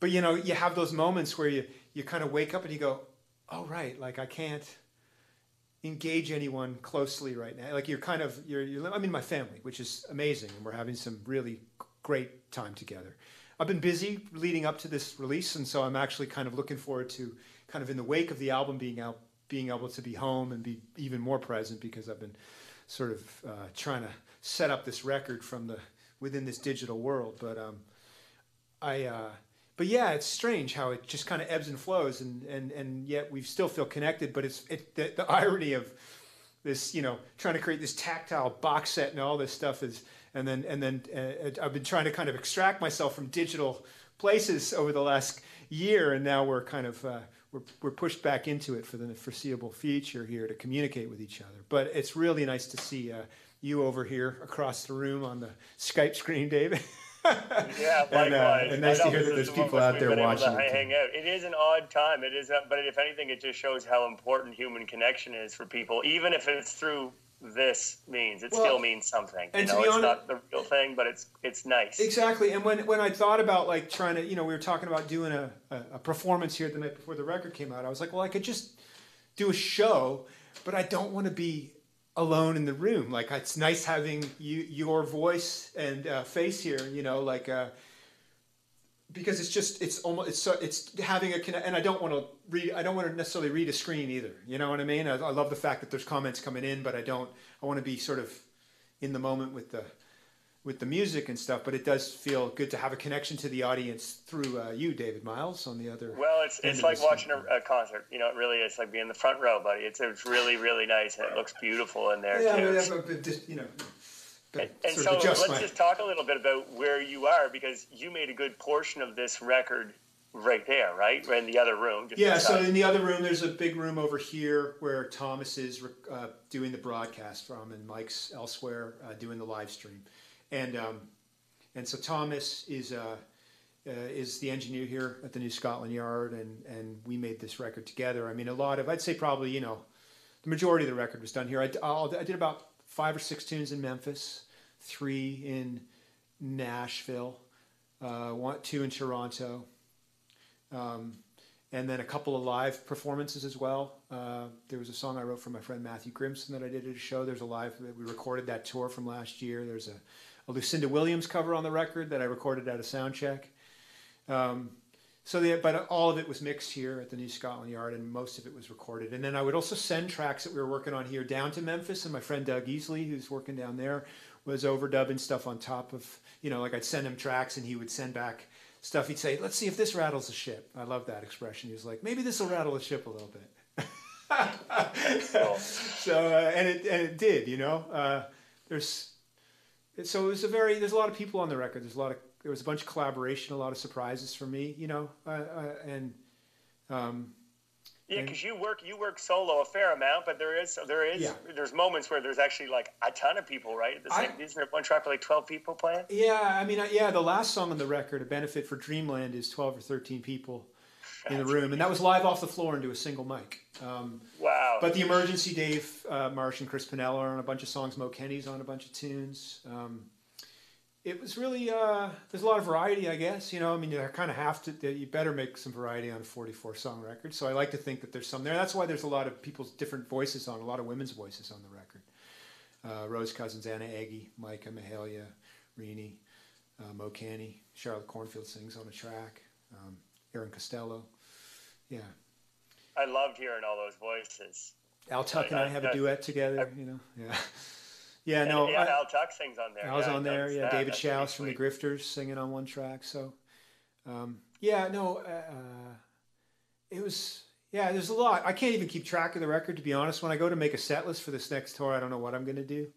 but you know, you have those moments where you you kind of wake up and you go, "Oh right, like I can't." engage anyone closely right now. Like you're kind of you're, you're I'm in my family, which is amazing, and we're having some really great time together. I've been busy leading up to this release, and so I'm actually kind of looking forward to kind of in the wake of the album being out, being able to be home and be even more present because I've been sort of uh, trying to set up this record from the within this digital world. But um, I, uh, but yeah, it's strange how it just kind of ebbs and flows, and, and, and yet we still feel connected. But it's it, the, the irony of this, you know, trying to create this tactile box set and all this stuff is, and then and then uh, I've been trying to kind of extract myself from digital places over the last year, and now we're kind of uh, we're we're pushed back into it for the foreseeable future here to communicate with each other. But it's really nice to see uh, you over here across the room on the Skype screen, David. Yeah, And, uh, likewise. and nice to hear that there's is the one people out there watching to. Hang out. It is an odd time. It is, uh, but if anything, it just shows how important human connection is for people. Even if it's through this means, it Well, still means something. You and to know, be it's honest- not the real thing, but it's it's nice. Exactly, and when when I thought about like trying to, you know, we were talking about doing a, a, a performance here the night before the record came out. I was like, well, I could just do a show, but I don't want to be alone in the room. Like it's nice having you your voice and uh, face here. You know, like. Uh, because it's just it's almost it's so it's having a and I don't want to read I don't want to necessarily read a screen either you know what I mean I, I love the fact that there's comments coming in but I don't I want to be sort of in the moment with the with the music and stuff but it does feel good to have a connection to the audience through uh, you David Myles on the other well, it's it's like watching a, a concert. You know, it really is like being in the front row, buddy. It's it's really really nice and it looks beautiful in there yeah too. but, but, but just you know And, and so let's my just talk a little bit about where you are because you made a good portion of this record right there, right? In the other room. Just Yeah, so in the other room, there's a big room over here where Thomas is uh, doing the broadcast from, and Mike's elsewhere uh, doing the live stream, and um, and so Thomas is uh, uh, is the engineer here at the New Scotland Yard, and and we made this record together. I mean, a lot of I'd say probably you know the majority of the record was done here. I, I'll, I did about five or six tunes in Memphis, three in Nashville, uh, one two in Toronto. Um, and then a couple of live performances as well. Uh, there was a song I wrote for my friend Matthew Grimson that I did at a show. There's a live that we recorded that tour from last year. There's a, a Lucinda Williams cover on the record that I recorded at a sound check. Um, so, the, but all of it was mixed here at the New Scotland Yard, and most of it was recorded. And then I would also send tracks that we were working on here down to Memphis, and my friend Doug Easley, who's working down there, was overdubbing stuff on top of, you know, like I'd send him tracks, and he would send back stuff. He'd say, "Let's see if this rattles the ship." I love that expression. He was like, "Maybe this will rattle the ship a little bit." so uh, and it and it did. You know, uh, there's so it was a very there's a lot of people on the record. There's a lot of there was a bunch of collaboration, a lot of surprises for me. You know, uh, uh, and um, Yeah, because you work you work solo a fair amount, but there is there is Yeah. there's moments where there's actually like a ton of people, right? The I- same, isn't there one track with like twelve people playing? yeah, I mean, yeah, the last song on the record, "A Benefit for Dreamland," is twelve or thirteen people in the room, and that was live off the floor into a single mic. Um, Wow. But the emergency, Dave uh, Marsh and Chris Pennell are on a bunch of songs. Mo Kenney's on a bunch of tunes. Um, it was really uh, there's a lot of variety, I guess. You know, I mean, you kind of have to. You better make some variety on a 44 song record. So I like to think that there's some there. That's why there's a lot of people's different voices on a lot of women's voices on the record. Uh, Rose Cousins, Anna Egge, Micah Mahalia, Rini, uh, Mo Kenney, Charlotte Cornfield sings on a track. Um, Erin Costelo. Yeah. I loved hearing all those voices. Al Tuck and I have a duet together. You know, yeah, yeah. And, No, yeah, I- Al Tuck sings on there. Al's yeah, on there. Yeah, that. David That's Shouse from the. Grifters singing on one track. So, um, yeah, no, uh, uh, it was. Yeah, there's a lot. I can't even keep track of the record to be honest. When I go to make a set list for this next tour, I don't know what I'm going to do.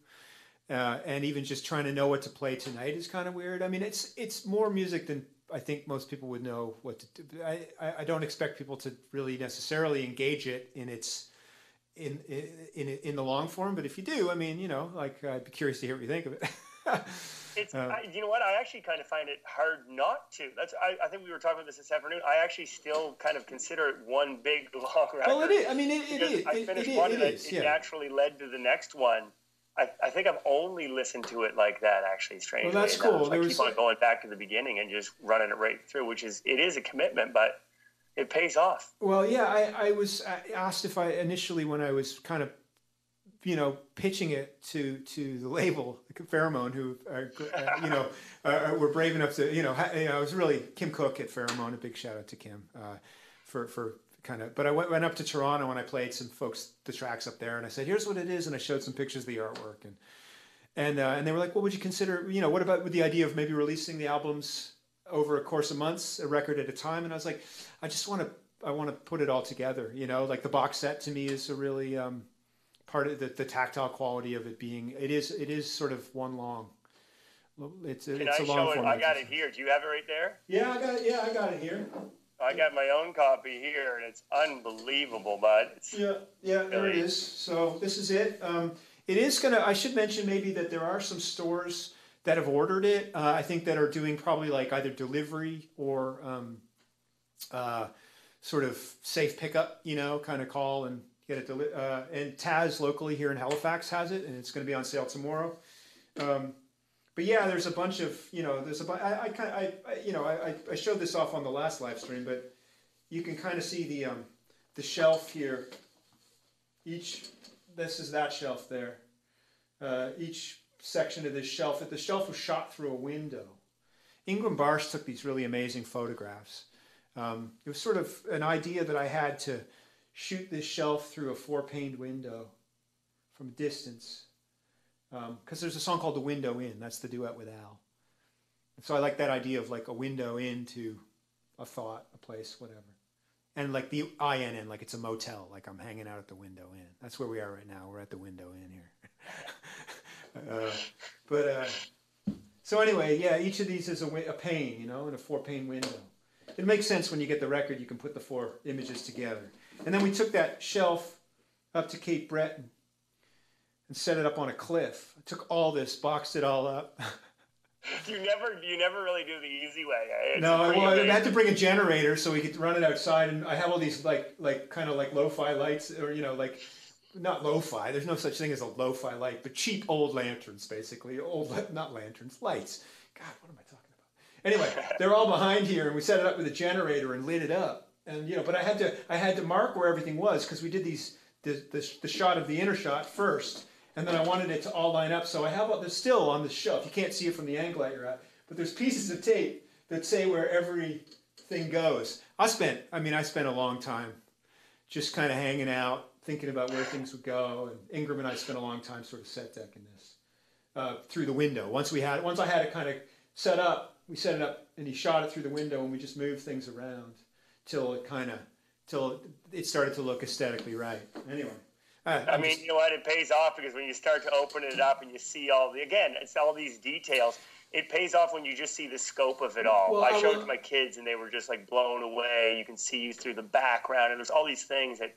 Uh, and even just trying to know what to play tonight is kind of weird. I mean, it's it's more music than I think most people would know what to do. I, I, don't expect people to really necessarily engage it in its in in in, in the long form. But if you do, I mean, you know, like I'd be curious to hear what you think of it. It's, Uh, I, you know what? I actually kind of find it hard not to. That's. I, I think we were talking about this this afternoon. I actually still kind of consider it one big long record. well, it is. I mean, it, it is. I finished it, one it and it, is. it Yeah. naturally led to the next one. I, I think I've only listened to it like that, actually, strangely. that's enough. cool. There I was- keep on going back to the beginning and just running it right through, which is it is a commitment, but it pays off. Well, yeah, I, I was uh, asked if I initially when I was kind of, you know, pitching it to to the label Pheromone, who are, uh, you know uh, were brave enough to, you know, you know, I was really Kim Cook at Pheromone. A big shout out to Kim uh, for for kind of. But I went, went up to Toronto and I played some folks the tracks up there, and I said, "Here's what it is," and I showed some pictures of the artwork and. And, uh, and they were like, "What would you consider? You know, what about with the idea of maybe releasing the albums over a course of months, a record at a time?" And I was like, "I just want to I want to put it all together. You know, like the box set to me is a really um, part of the, the tactile quality of it being. It is it is sort of one long. It's Can it's I a long show it? I got it here. Do you have it right there? Yeah, I got it. Yeah, I got it here. I got my own copy here, and it's unbelievable, bud. It's, Yeah, yeah, there it is. So this is it. Um, it is gonna. I should mention maybe that there are some stores that have ordered it. Uh, I think that are doing probably like either delivery or um, uh, sort of safe pickup. You know, kind of call and get it. Deli- uh, and Taz locally here in Halifax has it, and it's going to be on sale tomorrow. Um, but yeah, there's a bunch of you know, there's a bu- I, I kind I, I you know I, I- I showed this off on the last live stream, but you can kind of see the um, the shelf here. Each this is that shelf there. Uh, each section of this shelf. The shelf was shot through a window. Ingram Barss took these really amazing photographs. Um, it was sort of an idea that I had to shoot this shelf through a four-paned window from a distance because there's a song called "The Window In." That's the duet with Al. And so I like that idea of like a window into a thought, a place, whatever, and like the INN, like it's a motel, like I'm hanging out at the window in. That's where we are right now. We're at the window in here. uh, but uh, so anyway, yeah, each of these is a, a pane, you know, in a four pane window. It makes sense when you get the record, you can put the four images together. And then we took that shelf up to Cape Breton and set it up on a cliff. I took all this, boxed it all up. you never, you never really do the easy way. It's no, well, I had to bring a generator so we could run it outside, and I have all these like, like kind of like lo-fi lights, or you know, like not lo-fi. There's no such thing as a lo-fi light, but cheap old lanterns, basically. Old, not lanterns, lights. God, what am I talking about? Anyway, they're all behind here, and we set it up with a generator and lit it up. And you know, but I had to, I had to mark where everything was because we did these, the, the, the shot of the inner shot first, and then I wanted it to all line up. So I have all this still on the shelf. You can't see it from the angle that you're at, but there's pieces of tape that say where everything goes. I spent, I mean, I spent a long time just kind of hanging out, thinking about where things would go. And Ingram and I spent a long time sort of set decking this uh, through the window. Once we had, once I had it kind of set up, we set it up, and he shot it through the window, and we just moved things around till it kind of, till it started to look aesthetically right. Anyway. I mean, you know what? It pays off because when you start to open it up and you see all the again, it's all these details. It pays off when you just see the scope of it all. Well, I I showed it to my kids and they were just like blown away. You can see you through the background, and there's all these things that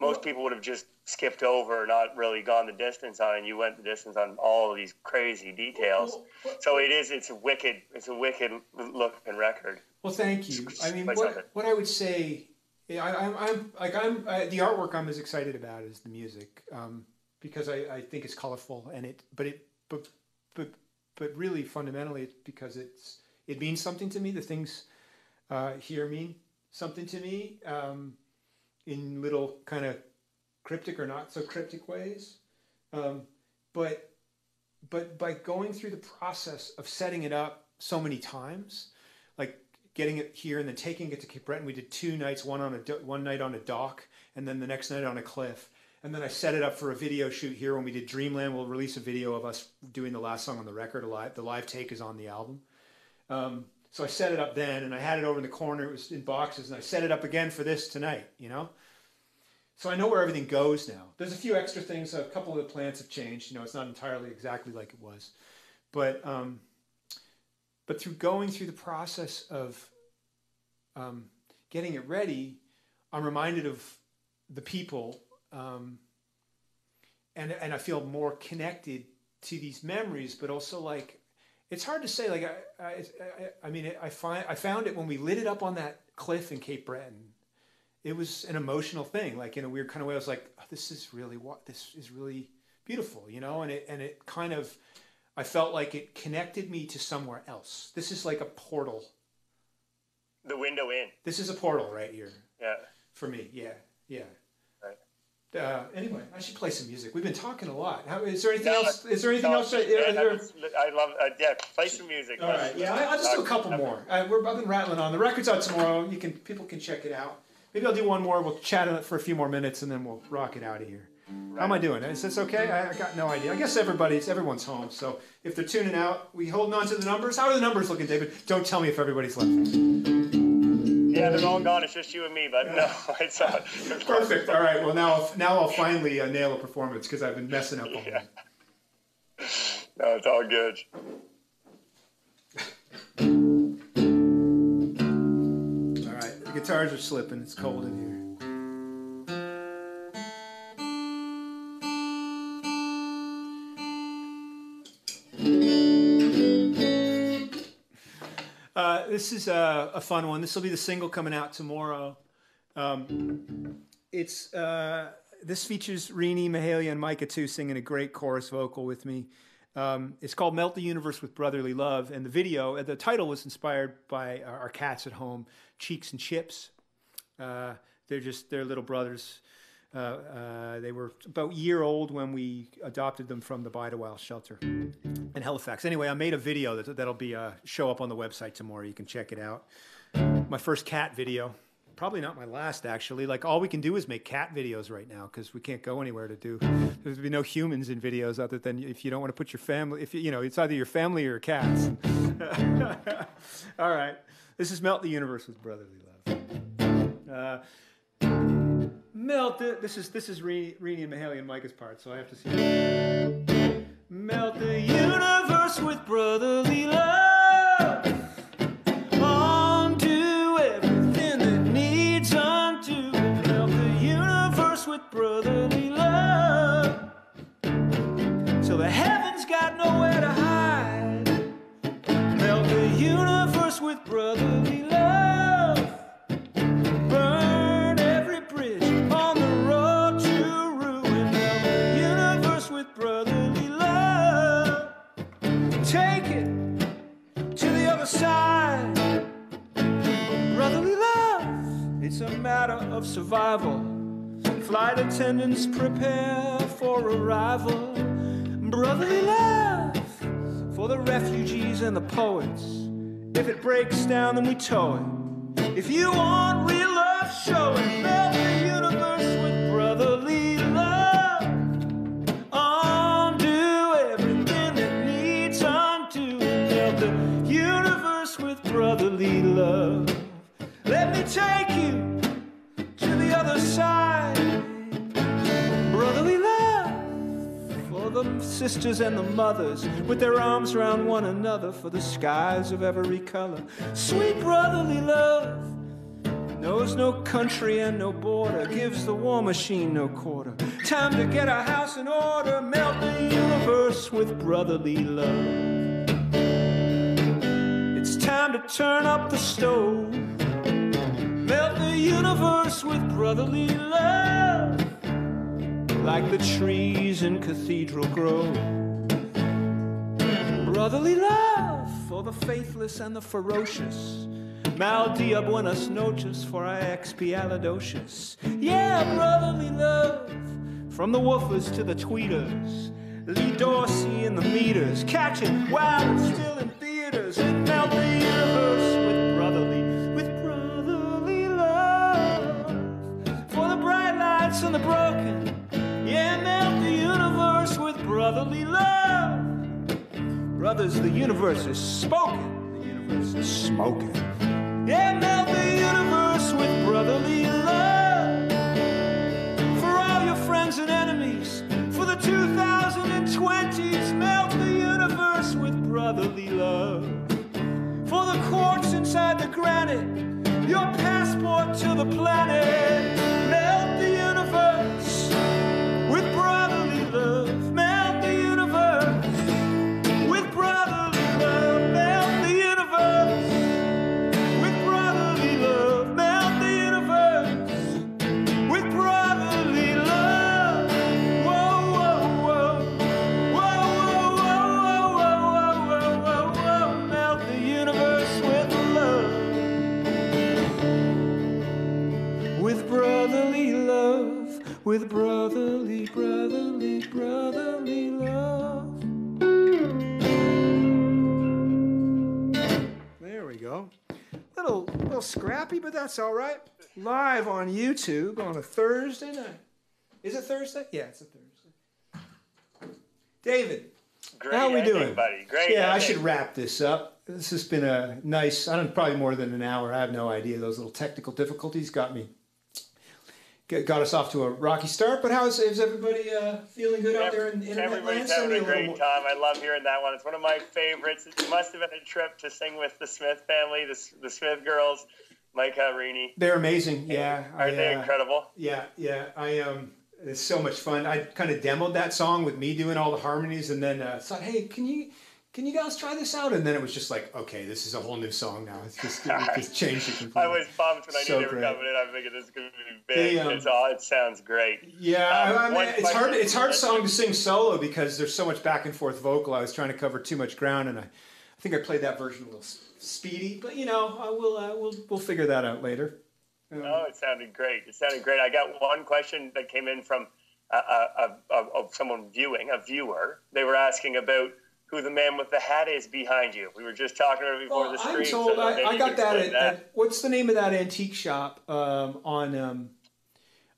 most people would have just skipped over, not really gone the distance on. And you went the distance on all of these crazy details. So it is. It's a wicked. It's a wicked looking record. Well, thank you. I mean, what, what I would say, yeah, I, I'm, I'm like I'm I, the artwork I'm as excited about is the music um, because I, I think it's colorful and it, but it, but but but really fundamentally, it's because it's it means something to me. The things uh, here mean something to me um, in little kind of cryptic or not so cryptic ways, um, but but by going through the process of setting it up so many times, getting it here and then taking it to Cape Breton, we did two nights, one on a do- one night on a dock, and then the next night on a cliff. And then I set it up for a video shoot here when we did Dreamland. We'll release a video of us doing the last song on the record. Live, the live take is on the album. Um, so I set it up then, and I had it over in the corner. It was in boxes, and I set it up again for this tonight. You know, so I know where everything goes now. There's a few extra things. A couple of the plants have changed. You know, it's not entirely exactly like it was, but um, but through going through the process of um, getting it ready, I'm reminded of the people, um, and and I feel more connected to these memories. But also like, it's hard to say. Like I I, I, mean I find I found it when we lit it up on that cliff in Cape Breton. It was an emotional thing, like in a weird kind of way. I was like, oh, this is really what this is really beautiful, you know, and it and it kind of I felt like it connected me to somewhere else. This is like a portal. The window in. This is a portal right here. Yeah. For me, yeah, yeah. Right. Uh, anyway, I should play some music. We've been talking a lot. How, is there anything No, else? Is there anything No, else? yeah, there- was- I love. Uh, yeah, play some music. all right, yeah, I- I'll just do a couple more. Uh, we're, I've been rattling on. The record's out tomorrow. You can people can check it out. Maybe I'll do one more. We'll chat on it for a few more minutes, and then we'll rock it out of here. How am I doing? Is this okay? I, I got no idea. I guess everybody's everyone's home. So if they're tuning out, we holding on to the numbers. How are the numbers looking, David? Don't tell me if everybody's left. Yeah, they're all gone. It's just you and me, but no, it's uh, Perfect. All right. Well, now I'll, now I'll finally uh, nail a performance because I've been messing up all Yeah. No, it's all good. All right. The guitars are slipping. It's cold in here. Uh, this is a, a fun one. This will be the single coming out tomorrow. Um, it's uh, this features Reeny, Mahalia, and Micah too singing a great chorus vocal with me. Um, it's called "Melt the Universe with Brotherly Love," and the video, uh, the title was inspired by our, our cats at home, Cheeks and Chips. Uh, they're just they're little brothers. Uh, uh, they were about a year old when we adopted them from the Bide-Awhile shelter in Halifax. Anyway, I made a video that, that'll be uh, show up on the website tomorrow. You can check it out. My first cat video, probably not my last actually. Like all we can do is make cat videos right now because we can't go anywhere to do. There's be no humans in videos other than if you don't want to put your family. If you, you know, it's either your family or your cats. all right, this is melt the universe with brotherly love. Uh, melt it. This is this is Reeny, and Mahalia and Micah's part, so I have to see. Melt the universe with brotherly love. Undo everything that needs undo. Melt the universe with brotherly love. Till the heavens got nowhere to hide. Melt the universe with brotherly love. It's a matter of survival. Flight attendants prepare for arrival. Brotherly love for the refugees and the poets. If it breaks down, then we tow it. If you want real love, show it. Melt the universe with brotherly love. Undo everything that needs undo. Melt the universe with brotherly love. Let me take sisters and the mothers with their arms around one another for the skies of every color. Sweet brotherly love knows no country and no border, gives the war machine no quarter. Time to get our house in order, melt the universe with brotherly love. It's time to turn up the stove, melt the universe with brotherly love like the trees in Cathedral Grove. Brotherly love for the faithless and the ferocious. Mal dia buenas noches for I expialidocious. Yeah, brotherly love from the woofers to the tweeters. Lee Dorsey in the meters, catching while it's still in theaters. And melt the universe with brotherly, with brotherly love. For the bright brotherly love. Brothers, the universe is spoken. The universe is smoking. Yeah, melt the universe with brotherly love. For all your friends and enemies, for the 2020s, melt the universe with brotherly love. For the quartz inside the granite, your passport to the planet, With brotherly, brotherly, brotherly love. There we go. Little little scrappy, but that's all right. Live on YouTube on a Thursday night. Is it Thursday? Yeah, it's a Thursday. David, Great how are we ending, doing? buddy? Great. Yeah, I should wrap this up. This has been a nice. I don't probably more than an hour. I have no idea. Those little technical difficulties got me. Got got us off to a rocky start, but how's is everybody uh, feeling good out there in, in Everybody's? Having a great more- time. I love hearing that one. It's one of my favorites. It must have been a trip to sing with the Smith family, the, the Smith girls, Mike Rini. They're amazing. Yeah, Aren't I, they uh, incredible? Yeah, yeah. I um, it's so much fun. I kind of demoed that song with me doing all the harmonies, and then uh, thought, hey, can you can you guys try this out? And then it was just like, okay, this is a whole new song now. It's just it just changed it completely. I was pumped when I So knew they were coming in. I'm thinking this is going to be big. They, um, it's all. It sounds great. Yeah, Um, I, I mean, it's hard. It's hard song to sing solo because there's so much back and forth vocal. I was trying to cover too much ground, and I, I think I played that version a little speedy. But you know, I will. Uh, we'll we'll figure that out later. Um, Oh, it sounded great. It sounded great. I got one question that came in from uh, uh, uh, someone viewing, a viewer. They were asking about who the man with the hat is behind you. We were just talking about it before Well, the stream. I'm told so I, I got that at, at what's the name of that antique shop um, on um,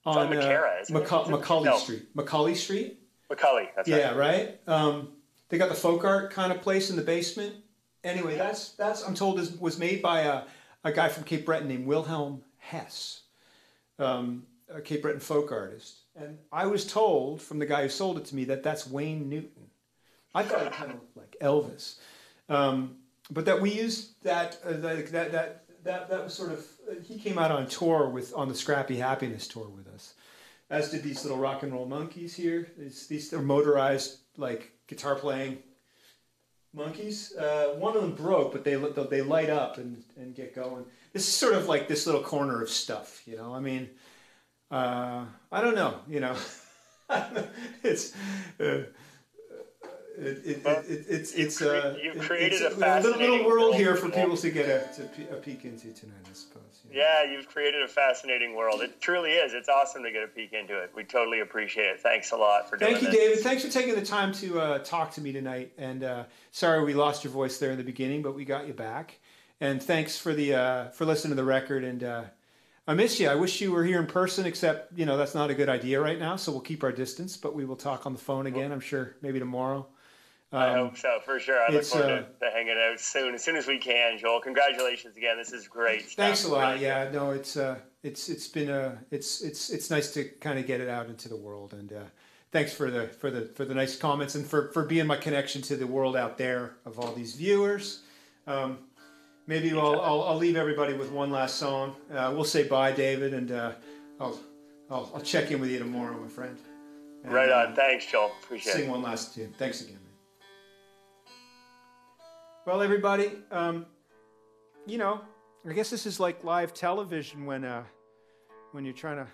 on McCara, uh? Maca- Macaulay No. Street. Macaulay Street. Macaulay. That's Yeah, right. right. Um, they got the folk art kind of place in the basement. Anyway, that's that's I'm told is was made by a, a guy from Cape Breton named Wilhelm Hess, um, a Cape Breton folk artist. And I was told from the guy who sold it to me that that's Wayne Newton. I thought it kind of looked like Elvis, um, but that we used that uh, that that that that that was sort of uh, he came out on tour with on the Scrappy Happiness tour with us as did these little rock and roll monkeys here. These, these are motorized like guitar playing monkeys. Uh, one of them broke, but they they light up and, and get going. This is sort of like this little corner of stuff, you know. I mean, uh, I don't know, you know. it's. Uh, it, it, it, it, it's it's uh, you've it- created it's a little, little world here for people to get a, to a peek into tonight, I suppose. you know. Yeah, you've created a fascinating world. It truly is. It's awesome to get a peek into it. We totally appreciate it. Thanks a lot for doing Thank you, this. David. Thanks for taking the time to uh, talk to me tonight. And uh, sorry we lost your voice there in the beginning, but we got you back. And thanks for the uh, for listening to the record. And uh, I miss you. I wish you were here in person, except you know that's not a good idea right now. So we'll keep our distance, but we will talk on the phone again. I'm sure maybe tomorrow. I Um, hope so, for sure. I look forward uh, to, to hanging out soon, as soon as we can, Joel. Congratulations again. This is great. Stuff. Thanks a lot. Really Yeah, no, it's uh, it's it's been uh, it's it's it's nice to kind of get it out into the world, and uh, thanks for the for the for the nice comments and for for being my connection to the world out there of all these viewers. Um, maybe I'll, I'll I'll leave everybody with one last song. Uh, we'll say bye, David, and uh, I'll, I'll I'll check in with you tomorrow, my friend. And, Right uh, on. Thanks, Joel. Appreciate sing it. one last tune. Thanks again. Well, everybody, um, you know, I guess this is like live television when uh, when you're trying to.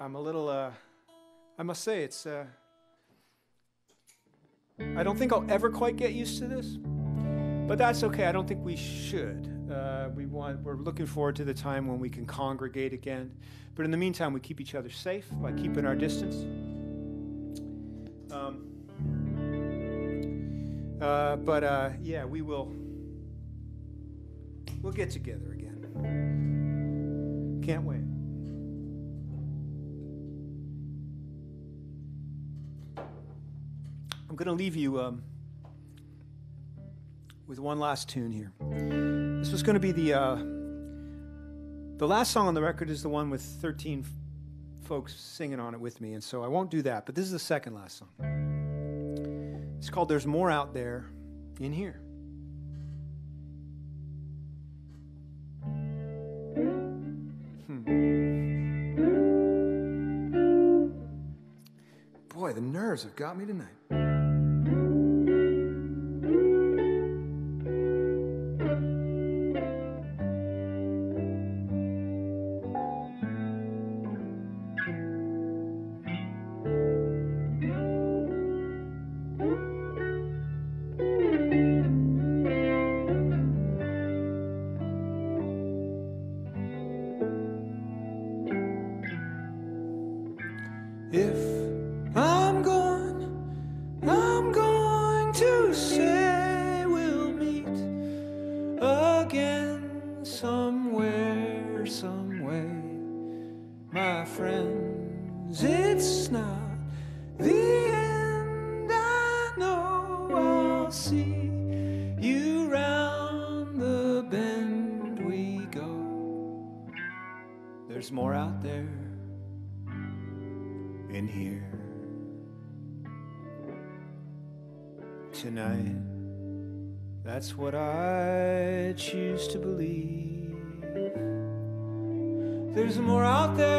I'm a little. Uh, I must say, it's. Uh, I don't think I'll ever quite get used to this, but that's okay. I don't think we should. Uh, we want. We're looking forward to the time when we can congregate again. But in the meantime, we keep each other safe by keeping our distance. Um, uh, but uh, yeah, we will. We'll get together again. Can't wait. I'm going to leave you um, with one last tune here. This was going to be the uh, the last song on the record is the one with 13 folks singing on it with me, and so I won't do that, but this is the second last song. It's called There's More Out There in Here. Hmm. Boy, the nerves have got me tonight. That's what I choose to believe. There's more out there.